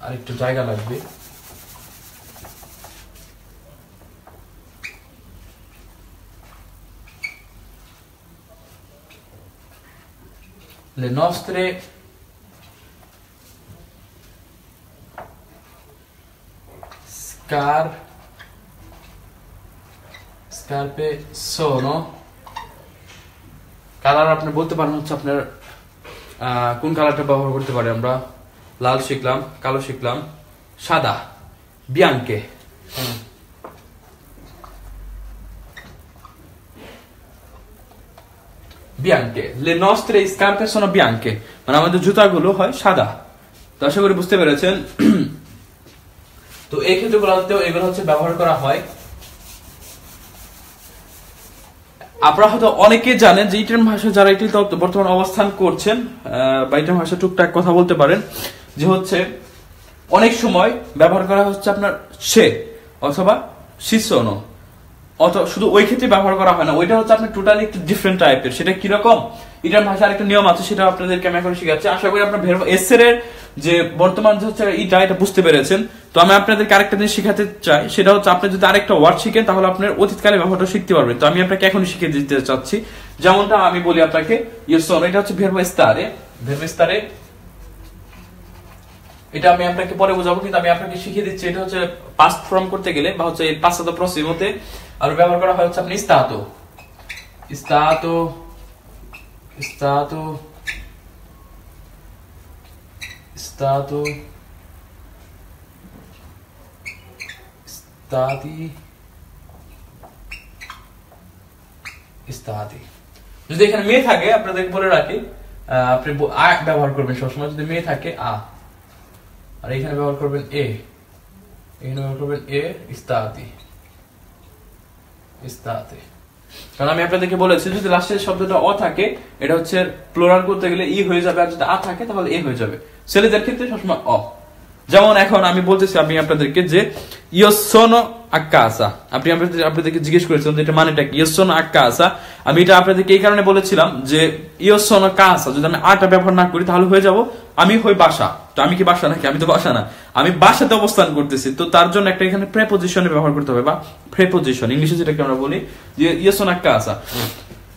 আরেকটু জায়গা লাগবে। Le nostre scar scarpe sono colour আপনি বলতে পারেন হচ্ছে আপনার আহ, কোন কালারটা ব্যবহার করতে পারি আমরা? লাল শিখলাম কালো শিখলাম সাদা বিয়াঙ্কে বিয়াঙ্কে লে নস্ত্রে স্কার্পে সোনো বিয়াঙ্কে। মানে আমাদের জুতাগুলো হয় সাদা। তো আশা করি বুঝতে পেরেছেন। তো এই ক্ষেত্রগুলোতেও এগুলো হচ্ছে ব্যবহার করা হয়। আপনারা হয়তো অনেকে জানেন যে ইটালিয়ান ভাষা যারা এটি বর্তমান অবস্থান করছেন বা ভাষা টুকটাক কথা বলতে পারেন, যে হচ্ছে অনেক সময় ব্যবহার করা হচ্ছে আপনার সে অথবা শিসনো। অথবা শুধু ওই ক্ষেত্রে ব্যবহার করা হয় না, ওইটা হচ্ছে আপনার টোটালি একটু ডিফারেন্ট টাইপের সেটা কীরকম? ইটালিয়ান ভাষার একটা নিয়ম আছে সেটা আপনাদেরকে আমি এখন শিখাচ্ছি। আশা করি আপনার ভেরব এসের যে বর্তমান যে হচ্ছে ইটা, এটা বুঝতে পেরেছেন। তো আমি আপনাদেরকে আরেকটা জিনিস শিখাতে চাই, সেটা হচ্ছে আপনি যদি আরেকটা ওয়ার্ড শিখেন, তাহলে আপনার অতীতকালে ব্যবহারটা শিখতে পারবেন। তো আমি আপনাকে এখনই শিখে দিতে চাচ্ছি। যেমনটা আমি বলি আপনাকে ইয়েসন এটা হচ্ছে ভেরব স্তারে ভেরব স্তারে এটা আমি আপনাকে পরে বোঝাবো, কিন্তু আমি আপনাকে শিখিয়ে দিচ্ছি, এটা হচ্ছে পাস্ট ফর্ম করতে গেলে, বা হচ্ছে এই পাস্তাত প্রসিমতে আর ব্যবহার করা হয় হচ্ছে আপনি স্তাতো স্তাতো স্তাতো স্তাতো স্তাতি স্তাতি যদি এখানে মেয়ে থাকে আপনাদের বলে রাখি আপনি আ ব্যবহার করবেন সবসময়। যদি মেয়ে থাকে, আ। আর এখানে ব্যবহার করবেন এ। এখানে ব্যবহার করবেন এ ইস্তাতি ইস্তাতে কারণ আমি আপনাদেরকে বলেছি, যদি লাস্টের শব্দটা অ থাকে, এটা হচ্ছে প্লোরাল করতে গেলে ই হয়ে যাবে, আর যদি আ থাকে, তাহলে এ হয়ে যাবে। ছেলেদের ক্ষেত্রে সবসময় অ। যেমন এখন আমি বলতেছি আমি আপনাদেরকে যে, ইয়সোনো আক্কাসা আপনি আপনাদের আপনাদেরকে জিজ্ঞেস করেছিলাম যে এটা মানেটা কি? ইয়সোনো আক্কাসা আমি এটা আপনাদেরকে এই কারণে বলেছিলাম যে, ইয়সন কা আসা যদি আমি আটা ব্যবহার না করি, তাহলে হয়ে যাব আমি হই বাসা। তো আমি কি বাসা নাকি? আমি তো বাসা না। আমি বাসাতে অবস্থান করতেছি। তো তার জন্য একটা এখানে প্রেপোজিশনে ব্যবহার করতে হবে বা প্রেপোজিশন ইংলিশে যেটাকে আমরা বলি, যে ইয়সোনো আক্কাসা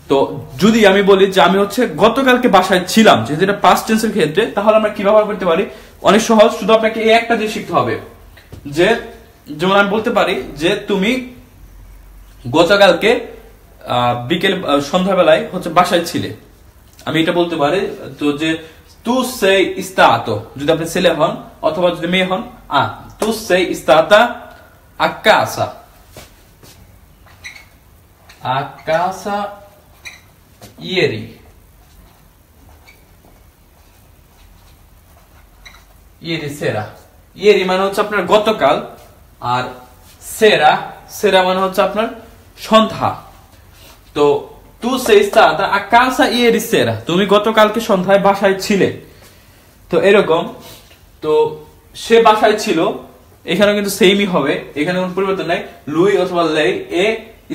তো যদি আমি বলি যে আমি হচ্ছে গতকালকে বাসায় ছিলাম যে যেটা পাস্ট টেন্সের ক্ষেত্রে, তাহলে আমরা কি ব্যবহার করতে পারি? অনেক সহজ, শুধু আপনাকে এই একটা দিয়ে শিখতে হবে। যে, যেমন আমি বলতে পারি যে তুমি গতকালকে বিকেল সন্ধ্যাবেলায় হচ্ছে বাসায় ছিলে। আমি এটা বলতে পারি, তো যে তু সেই ইস্তাতো যদি আপনি ছেলে হন অথবা যদি মেয়ে হন, আ তু সেই ইস্তাতা আকাশা আকাশা ইয়েরি ইয়েরি সেরা ইয়েরি মানে হচ্ছে আপনার গতকাল আর সেরা সেরা মানে হচ্ছে আপনার সন্ধ্যা। তো তু সেই স্তাতা আকাশা ইয়েরি সেরা তুমি গতকালকে সন্ধ্যায় বাসায় ছিলে তো এরকম তো সে বাসায় ছিল এখানে কিন্তু সেমই হবে এখানে কোনো পরিবর্তন নাই লুই অথবা লেই এ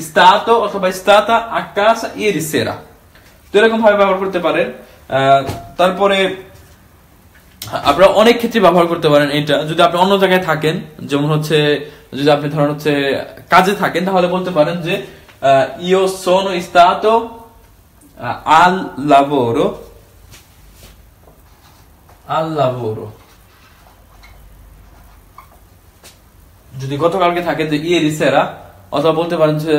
স্তাতো অথবা স্তাতা আকাশ ইয়েরি সেরা তো এরকম ভাবে ব্যবহার করতে পারেন তারপরে আপনারা অনেক ক্ষেত্রে ব্যবহার করতে পারেন এটা যদি আপনি অন্য জায়গায় থাকেন যেমন হচ্ছে যদি আপনি ধরেন হচ্ছে কাজে থাকেন তাহলে বলতে পারেন যে ইও সোনো ইস্তাতো আল লাবোরো আল লাবোরো যদি গতকালকে থাকে যে ইয়ে রিসেরা অথবা বলতে পারেন যে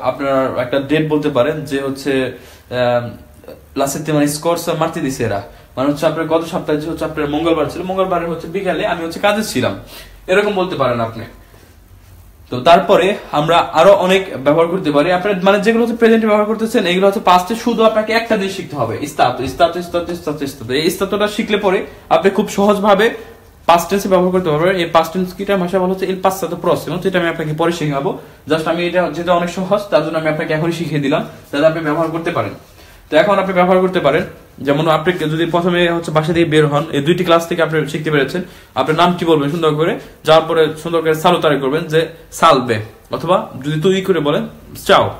আপনার একটা ডেট বলতে পারেন যে হচ্ছে লা settimana scorsa martedì sera মানে হচ্ছে আপনার গত সপ্তাহে যে হচ্ছে আপনার মঙ্গলবার ছিল, মঙ্গলবারের হচ্ছে বিকালে আমি হচ্ছে কাজে ছিলাম। এরকম বলতে পারেন আপনি। তো তারপরে আমরা আরও অনেক ব্যবহার করতে পারি। আপনার মানে যেগুলো হচ্ছে প্রেজেন্টে ব্যবহার করতেছেন, এগুলো হচ্ছে পাঁচটা শুধু আপনাকে একটা দিয়ে শিখতে হবে। ইস্তাত ইস্তাত ইস্তাত ইস্তাত ইস্তাত এই ইস্তাতটা শিখলে পরে আপনি খুব সহজভাবে পাস্ট টেন্সে ব্যবহার করতে পারবেন। এই পাস্ট টেন্স কিটা ভাষা বলা হচ্ছে এল পাঁচটা প্রসিমো যেটা আমি আপনাকে পরে শেখাবো। জাস্ট আমি এটা যেটা অনেক সহজ, তার জন্য আমি আপনাকে এখনই শিখিয়ে দিলাম যাতে আপনি ব্যবহার করতে পারেন। তো এখন আপনি ব্যবহার করতে পারেন যেমন আপনি যদি প্রথমে হচ্ছে বাসা দিয়ে বের হন, এই দুইটি ক্লাস থেকে আপনি শিখতে পেরেছেন। আপনার নাম কি বলবেন সুন্দর করে? যাওয়ার পরে সুন্দর করে সালুতারি করবেন যে সালবে, অথবা যদি তুই করে বলেন, চাও।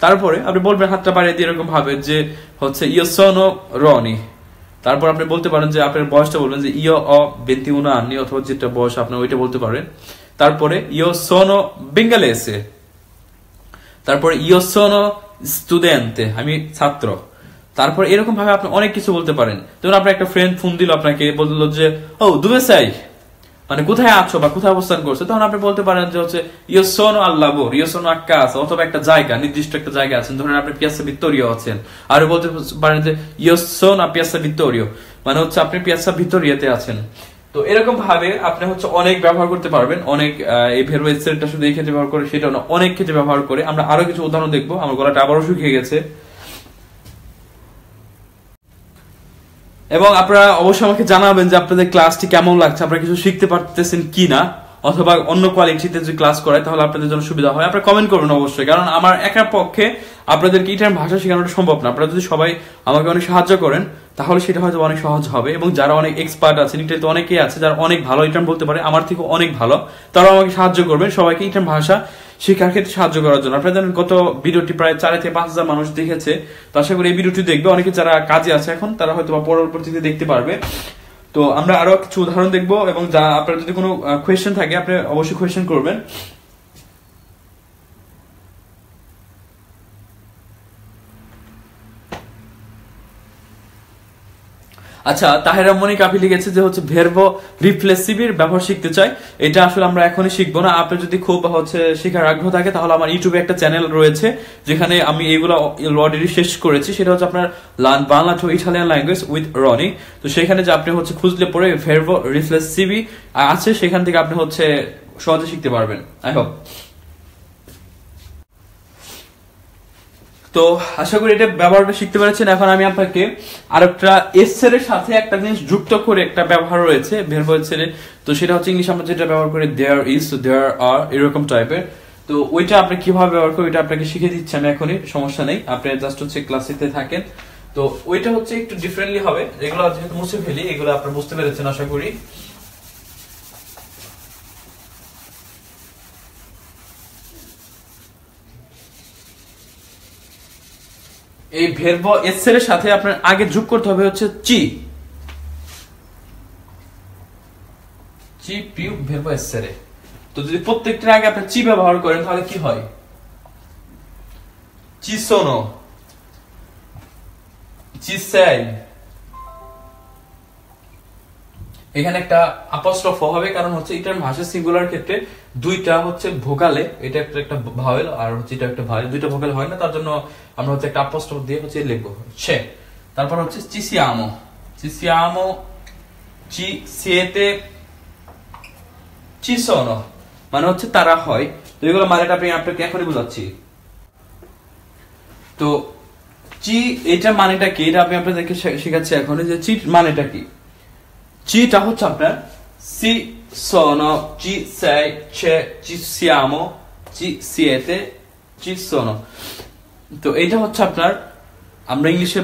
তারপরে আপনি বলবেন হাতটা বাড়িয়ে দিয়ে এরকম ভাবে যে হচ্ছে ইয়সনো রনি। তারপর আপনি বলতে পারেন যে আপনার বয়সটা বলবেন যে, ইয় অ বেন্তি উনা আননি অথবা যেটা বয়স আপনি ওইটা বলতে পারেন। তারপরে, ইয় সোনো বেঙ্গালেসে। তারপরে, ইয় সোনো স্টুডেন্টে, আমি ছাত্র। তারপর এরকম ভাবে আপনি অনেক কিছু বলতে পারেন। যেমন আপনার একটা ফ্রেন্ড ফোন দিল আপনাকে, বলল যে, ও, দুবে সাই মানে কোথায় আছো বা কোথায় অবস্থান করছ? তখন আপনি বলতে পারেন যে হচ্ছে ইয়োসোনো আল্লাবর ইয়োসোনো আক্কাস, অথবা একটা জায়গা, নির্দিষ্ট একটা জায়গা আছেন। ধরেন আপনি পিয়াসা ভিত্তরীয় আছেন। আর বলতে পারেন যে ইয়োসোনা পিয়াসা ভিত্তরীয় মানে হচ্ছে আপনি পিয়াসা ভিত্তরিয়াতে আছেন। তো এরকম ভাবে আপনি হচ্ছে অনেক ব্যবহার করতে পারবেন, অনেক এই ভেরো এক্সেলটা শুধু এই ক্ষেত্রে ব্যবহার করে সেটা অনেক ক্ষেত্রে ব্যবহার করে। আমরা আরও কিছু উদাহরণ দেখব, আমার গলাটা আবারও শুকিয়ে গেছে। এবং আপনারা অবশ্যই আমাকে জানাবেন যে আপনাদের ক্লাসটি কেমন লাগছে, আপনারা কিছু শিখতে পারতেছেন কি না অথবা অন্য কোয়ালিটিতে যদি ক্লাস করায়, তাহলে আপনাদের জন্য সুবিধা হয়। আপনারা কমেন্ট করবেন অবশ্যই, কারণ আমার একার পক্ষে আপনাদেরকে ইটার ভাষা শেখানোটা সম্ভব না। আপনারা যদি সবাই আমাকে অনেক সাহায্য করেন, তাহলে সেটা হয়তো অনেক সহজ হবে। এবং যারা অনেক এক্সপার্ট আছেন ইটালিতে অনেকেই আছে, যারা অনেক ভালো ইটার্ন বলতে পারে, আমার থেকে অনেক ভালো তারা আমাকে সাহায্য করবেন। সবাইকে ইটার্ন ভাষা শেখার ক্ষেত্রে সাহায্য করার জন্য। আপনারা জানেন গত ভিডিওটি প্রায় চার থেকে পাঁচ হাজার মানুষ দেখেছে। তো আশা করি এই ভিডিওটি দেখবে। অনেকে যারা কাজে আছে এখন, তারা হয়তো বা পরবর্তীতে দেখতে পারবে। তো আমরা আরও কিছু উদাহরণ দেখব এবং যা আপনার যদি কোনো কোয়েশ্চেন থাকে, আপনি অবশ্যই কোয়েশ্চেন করবেন। আচ্ছা তাহেরা মনিক আপনি লিখেছে যে হচ্ছে ভেরবো রিফ্লেসিভির ব্যবহার শিখতে চাই। এটা আসলে আমরা এখনই শিখব না। আপনি যদি খুব হচ্ছে শেখার আগ্রহ থাকে, তাহলে আমার ইউটিউবে একটা চ্যানেল রয়েছে, যেখানে আমি এগুলো অলরেডি শেষ করেছি। সেটা হচ্ছে আপনার লান- Bangla to Italian language with Roni তো সেখানে যে আপনি হচ্ছে খুঁজলে পরে ভেরবো রিফ্লেসিভি আছে, সেখান থেকে আপনি হচ্ছে সহজে শিখতে পারবেন। আই হোপ তো আশা করি এটা ব্যবহারটা শিখতে পেরেছেন। এখন আমি আপনাকে আরেকটা এসের সাথে একটা জিনিস যুক্ত করে একটা ব্যবহার রয়েছে ভেরব এসের তো সেটা হচ্ছে ইংলিশ আমরা যেটা ব্যবহার করি দেয়ার ইজ দেয়ার আর এরকম টাইপের তো ওইটা আপনি কীভাবে ব্যবহার করবেন, ওইটা আপনাকে শিখে দিচ্ছি আমি এখনই, সমস্যা নেই। আপনি জাস্ট হচ্ছে ক্লাসিতে থাকেন। তো ওইটা হচ্ছে একটু ডিফারেন্টলি হবে। এগুলো যেহেতু মুছে ফেলি, এগুলো আপনি বুঝতে পেরেছেন আশা করি। এই ভেরব এসের সাথে আপনার আগে যোগ করতে হবে হচ্ছে চি। চি পিউ ভেরব এসেরে তো যদি প্রত্যেকটার আগে আপনি চি ব্যবহার করেন, তাহলে কি হয়? চি সোনো চি সাই এখানে একটা আপস্ট্রফ হবে, কারণ হচ্ছে এটার ভাষা সিঙ্গুলার ক্ষেত্রে দুইটা হচ্ছে ভোকালে এটা একটা একটা ভাওয়েল আর হচ্ছে এটা একটা ভাওয়েল দুইটা ভোকাল হয় না, তার জন্য আমরা হচ্ছে একটা আপস্ট্রফ দিয়ে হচ্ছে লিখব। ছে। তারপর হচ্ছে চিসিয়ামো। চিসিয়ামো, চি, সিয়েতে চিসনো মানে হচ্ছে তারা হয়। তো এগুলো মানেটা আপনি আপনাকে এখনই বোঝাচ্ছি? তো চি, এটা মানেটা কি? এটা আমি আপনাদেরকে শেখাচ্ছি এখন যে চি মানেটা কি? চিটা হচ্ছে আপনার si sono, ci sei, c'è, ci siamo, ci siete, ci sono. তো এটা হচ্ছে আপনার, আমরা ইংলিশে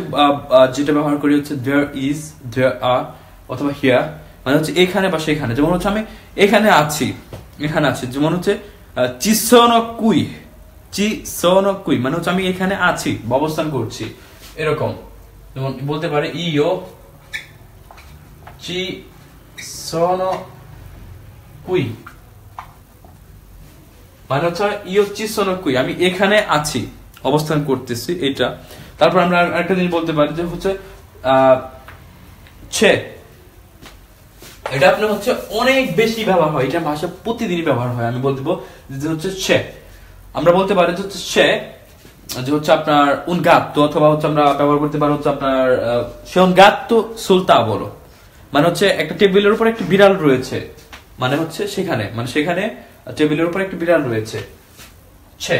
যেটা ব্যবহার করি হচ্ছে দেয়ার ইজ দেয়ার আর অথবা হিয়ার মানে হচ্ছে এখানে বা সেখানে। যেমন হচ্ছে আমি এখানে আছি এখানে আছি। যেমন হচ্ছে চিসন কুই চিসন কুই মানে হচ্ছে আমি এখানে আছি, বা অবস্থান করছি, এরকম। যেমন বলতে পারে, ইও ci sono qui. মানে হচ্ছে চি সোনো কুই। আমি এখানে আছি, অবস্থান করতেছি এটা তারপর আমরা একটা জিনিস বলতে পারি যে হচ্ছে ছে। এটা আপনার হচ্ছে অনেক বেশি ব্যবহার হয়। এটা ভাষা প্রতিদিনই ব্যবহার হয়, আমি বলতে যে হচ্ছে ছে। আমরা বলতে পারি যে হচ্ছে সে যে হচ্ছে আপনার উনগাত্ত, অথবা হচ্ছে আমরা ব্যবহার করতে পারি হচ্ছে আপনার সে উনগাত্ত সুলতা বলো মানে হচ্ছে একটা টেবিলের উপর একটা বিড়াল রয়েছে। মানে হচ্ছে সেখানে মানে সেখানে টেবিলের উপর একটা বিড়াল রয়েছে। ছে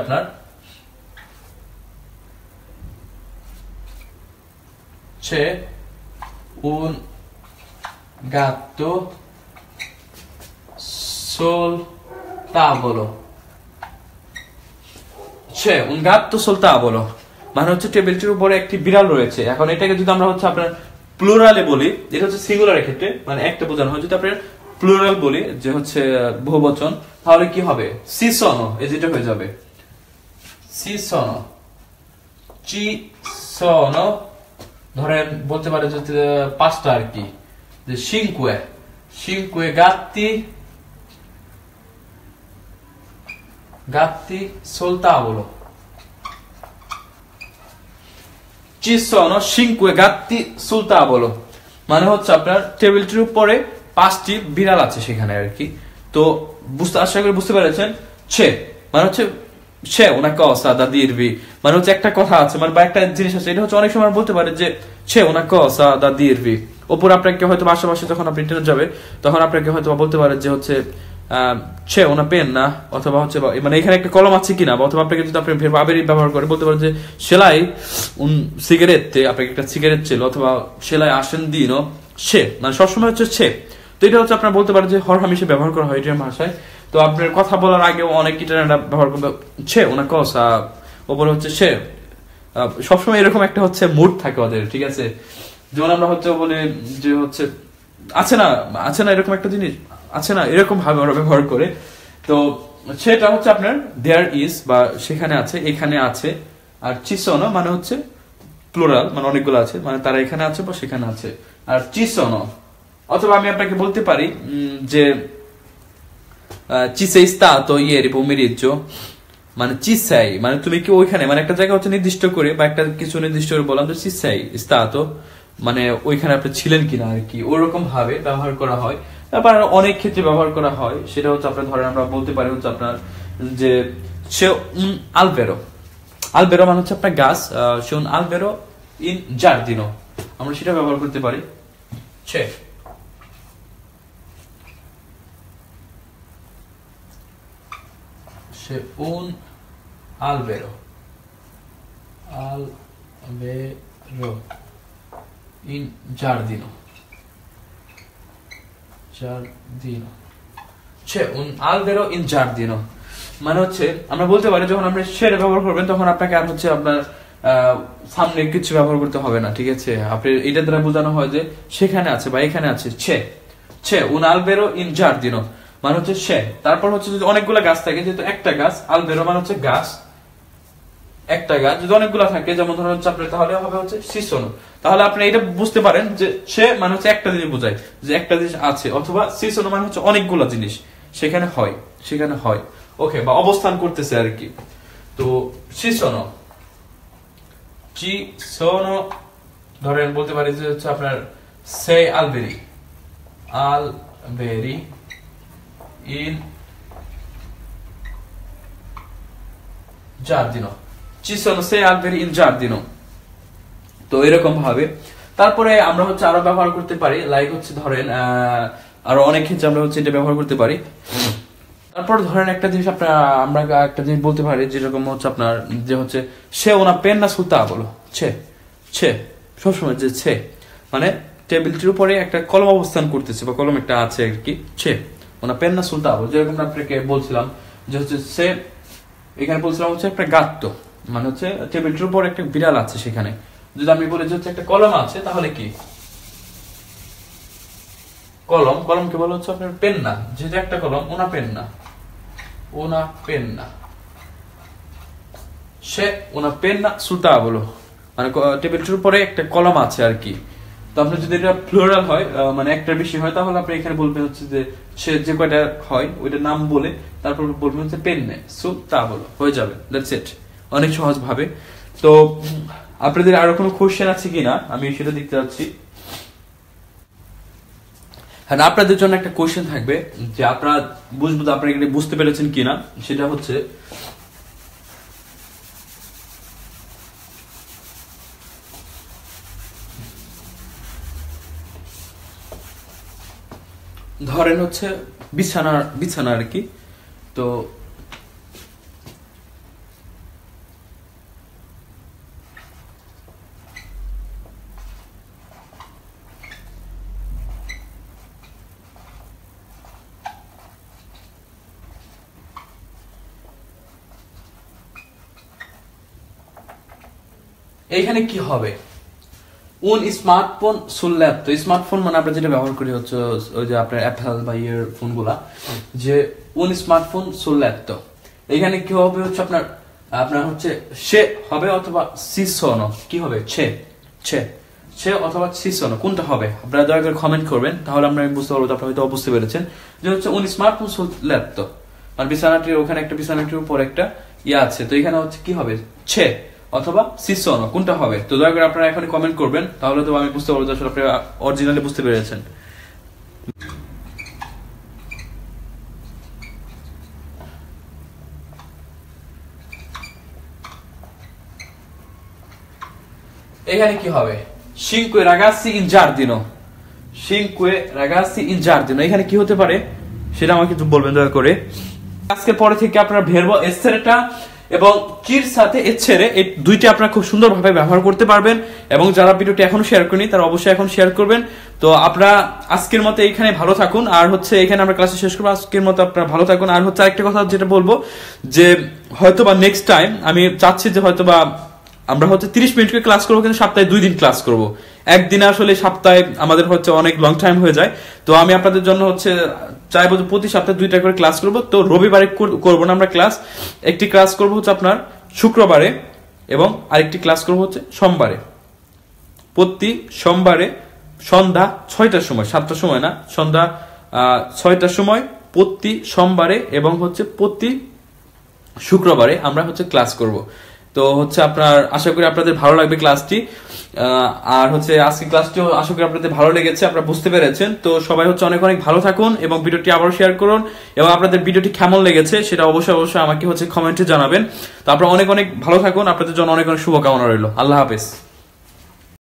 আপনার। ছে un gatto sul tavolo c'è un gatto sul tavolo মানে হচ্ছে টেবিলটির উপরে একটি বিড়াল রয়েছে। এখন এটাকে যদি আমরা হচ্ছে আপনার প্লুরালে বলি এটা হচ্ছে সিঙ্গুলার ক্ষেত্রে মানে একটা বোঝানো হয়। যদি আপনার প্লুরাল বলি, যে হচ্ছে বহুবচন, তাহলে কি হবে? সিসনো, এই যেটা হয়ে যাবে। সিসনো চি সনো ধরেন বলতে পারে যে পাঁচটা আর কি। যে সিংকুয়ে সিংকুয়ে গাত্তি গাত্তি সোলতাভলো ci sono cinque gatti sul tavolo মানে হচ্ছে আপনার টেবিলটির উপরে পাঁচটি বিড়াল আছে সেখানে আর কি। তো বুঝতে আশা করি বুঝতে পেরেছেন। ছে মানে হচ্ছে সে una cosa da dirvi মানে হচ্ছে একটা কথা আছে মানে বা একটা জিনিস আছে, এটা হচ্ছে অনেক সময় বলতে পারে যে সে una cosa da dirvi ওপর আপনাকে হয়তো আশেপাশে যখন আপনি ইন্টারনেট যাবে, তখন আপনাকে হয়তো বলতে পারে যে হচ্ছে সে ওনা পেন না, অথবা হচ্ছে মানে এখানে একটা কলম আছে কিনা অথবা আপনাকে যদি আপনি আবেরি ব্যবহার করে বলতে পারেন যে, সেলাই উন সিগারেট আপনাকে একটা সিগারেট ছিল, অথবা সেলাই আসেন দিন সে মানে সবসময় হচ্ছে সে তো এটা হচ্ছে আপনার বলতে পারেন যে, হর হামেশা ব্যবহার করা হয় এটার ভাষায়। তো আপনার কথা বলার আগেও অনেক ইন্টারনেট ব্যবহার করবে। ছে, ওনা কস ওপরে হচ্ছে সে সবসময় এরকম একটা হচ্ছে মুড থাকে ওদের, ঠিক আছে? যেমন আমরা হচ্ছে বলি যে হচ্ছে, আছে না আছে না এরকম একটা জিনিস? আছে না, এরকম ভাবে ওরা ব্যবহার করে। তো সেটা হচ্ছে আপনার দেয়ার ইজ বা সেখানে আছে, এখানে আছে, আর চিসনো মানে হচ্ছে প্লোরাল মানে অনেকগুলো আছে মানে তারা এখানে আছে বা সেখানে আছে। আর চিসনো অথবা আমি আপনাকে বলতে পারি যে ci sei stato ieri pomeriggio মানে চিসাই মানে তুমি কি ওইখানে মানে একটা জায়গা হচ্ছে নির্দিষ্ট করে, বা একটা কিছু নির্দিষ্ট করে বললাম যে চিসাই স্তাতো মানে ওইখানে আপনি ছিলেন কিনা আর কি, ওরকম ভাবে ব্যবহার করা হয়। তারপর অনেক ক্ষেত্রে ব্যবহার করা হয়। সেটা হচ্ছে আপনার, ধরেন আমরা বলতে পারি হচ্ছে আপনার যে, সে উন আলবেরো আলবেরো মানে হচ্ছে আপনার গাছ সে উন আলবেরো ইন জার্দিনো। আমরা সেটা ব্যবহার করতে পারি। সে সে উন আলবেরো albero in giardino giardino c'è un albero in giardino মানে হচ্ছে, আমরা বলতে পারি যখন আপনি শের ব্যবহার করবেন, তখন আপনাকে আর হচ্ছে আপনার সামনে কিছু ব্যবহার করতে হবে না, ঠিক আছে? আপনি, এটা দ্বারা বোঝানো হয় যে সেখানে আছে বা এখানে আছে, ছে। ছে un albero in giardino মানে হচ্ছে সে তারপর হচ্ছে যদি অনেকগুলো গাছ থাকে, যেহেতু একটা গাছ আলবেরো মানে হচ্ছে গাছ। একটা গাছ যদি অনেকগুলো থাকে, যেমন ধরুন আপনার, তাহলে হবে হচ্ছে সিসনো তাহলে আপনি এটা বুঝতে পারেন যে সে মানে হচ্ছে একটা জিনিস বোঝায়, যে একটা জিনিস আছে, অথবা সিসনো মানে হচ্ছে অনেকগুলো জিনিস। সেখানে হয় সেখানে হয়। ওকে বা অবস্থান করতেছে আর কি। তো সিসনো চি সোনো ধরেন বলতে পারি যে হচ্ছে আপনার, সে আলবেরি আলবেরি ইন giardino ci sono sei alberi in giardino তো এরকম ভাবে। তারপরে আমরা হচ্ছে আরও ব্যবহার করতে পারি লাইক হচ্ছে ধরেন আরও অনেক ক্ষেত্রে আমরা হচ্ছে এটা ব্যবহার করতে পারি। তারপর ধরেন একটা জিনিস আপনার, আমরা একটা জিনিস বলতে পারি যেরকম হচ্ছে আপনার, যে হচ্ছে সে ওনা পেন না সুতা বলো, ছে ছে, সবসময় যে ছে মানে টেবিলটির উপরে একটা কলম অবস্থান করতেছে বা কলম একটা আছে আর কি, ছে, ওনা পেন না সুতা বলো, যেরকম আপনাকে বলছিলাম, যে হচ্ছে সে, এখানে বলছিলাম হচ্ছে একটা গাত্ত। মানে হচ্ছে টেবিলটির উপর একটা বিড়াল আছে সেখানে। যদি আমি বলি যে হচ্ছে একটা কলম আছে, তাহলে কি? কলম কলমকে বলা হচ্ছে আপনার পেন না। যেহেতু একটা কলম, ওনা পেন না। ওনা পেন না। সে ওনা পেন না, সুতা বলো। মানে ক- টেবিলটির উপরে একটা কলম আছে আর কি। তো আপনি যদি এটা ফ্লোরাল হয় মানে একটার বেশি হয়, তাহলে আপনি এখানে বলবেন হচ্ছে যে, সে যে কয়টা হয় ওইটা নাম বলে, তারপর বলবেন হচ্ছে পেন নে। সু তা বলো। হয়ে যাবে। দ্যাটস ইট অনেক সহজ ভাবে তো, আপনাদের আরও কোনো কোশ্চেন আছে কিনা? আমি সেটা দেখতে যাচ্ছি। হ্যাঁ আপনাদের জন্য একটা কোশ্চেন থাকবে, যে আপনারা বুঝব আপনারা এখানে বুঝতে পেরেছেন কিনা? সেটা হচ্ছে, ধরেন হচ্ছে বিছানা বিছানা আর কি। তো এইখানে কি হবে? উন স্মার্টফোন সুল্ল্যাপ তো স্মার্টফোন মানে আমরা যেটা ব্যবহার করি হচ্ছে, ওই যে আপনার অ্যাপেল বা ইয়ের ফোনগুলা যে উন স্মার্টফোন সুল্ল্যাপ তো। এখানে কি হবে হচ্ছে আপনার আপনার হচ্ছে সে হবে অথবা সিসনো কি হবে? ছে ছে সে অথবা সিসনো কোনটা হবে? আপনারা দয়া করে কমেন্ট করবেন, তাহলে আমরা বুঝতে পারব আপনারা হয়তো বুঝতে পেরেছেন যে হচ্ছে উন স্মার্টফোন সুল্ল্যাপ তো। মানে বিছানাটির ওখানে একটা, বিছানাটির উপর একটা ইয়ে আছে। তো এখানে হচ্ছে কি হবে? ছে অথবা সিসনো কোনটা হবে? তো দয়া করে আপনারা এখন কমেন্ট করবেন, তাহলে তো আমি বুঝতে পারব আসলে আপনারা অরিজিনালি বুঝতে পেরেছেন। এখানে কি হবে? Cinque ragazzi in giardino. Cinque ragazzi in giardino এখানে কি হতে পারে? সেটা আমাকে একটু বলবেন দয়া করে। আজকে পরে থেকে আপনারা ভেরবো এসেরেটা এবং চির সাথে এছেরে এই দুইটা আপনারা খুব সুন্দরভাবে ব্যবহার করতে পারবেন এবং যারা ভিডিওটি এখনও শেয়ার করেনি তারা অবশ্যই এখন শেয়ার করবেন। তো আপনারা আজকের মতো এখানে ভালো থাকুন। আর হচ্ছে এখানে আমরা ক্লাসে শেষ করব। আজকের মতো আপনারা ভালো থাকুন। আর হচ্ছে আরেকটা কথা যেটা বলব, যে হয়তো বা নেক্সট টাইম আমি চাচ্ছি যে হয়তো বা আমরা হচ্ছে তিরিশ মিনিট করে ক্লাস করব, কিন্তু সপ্তাহে দুই দিন ক্লাস করব। একদিনে আসলে সপ্তাহে আমাদের হচ্ছে অনেক লং টাইম হয়ে যায়। তো আমি আপনাদের জন্য হচ্ছে চাইব যে প্রতি সপ্তাহে দুইটা করে ক্লাস করব। তো রবিবারে কর- করব না আমরা ক্লাস একটি ক্লাস করব হচ্ছে আপনার শুক্রবারে এবং আরেকটি ক্লাস করব হচ্ছে সোমবারে। প্রতি সোমবারে সন্ধ্যা ছয়টার সময়, সাতটার সময় না, সন্ধ্যা ছয়টার সময় প্রতি সোমবারে এবং হচ্ছে প্রতি শুক্রবারে আমরা হচ্ছে ক্লাস করব। তো হচ্ছে আপনার, আশা করি আপনাদের ভালো লাগবে ক্লাসটি। আর হচ্ছে আজকে ক্লাসটিও আশা করি আপনাদের ভালো লেগেছে, আপনারা বুঝতে পেরেছেন। তো সবাই হচ্ছে অনেক অনেক ভালো থাকুন এবং ভিডিওটি আবারও শেয়ার করুন এবং আপনাদের ভিডিওটি কেমন লেগেছে সেটা অবশ্যই অবশ্যই আমাকে হচ্ছে কমেন্টে জানাবেন। তো আপনারা অনেক অনেক ভালো থাকুন, আপনাদের জন্য অনেক অনেক শুভকামনা রইল। আল্লাহ হাফেজ।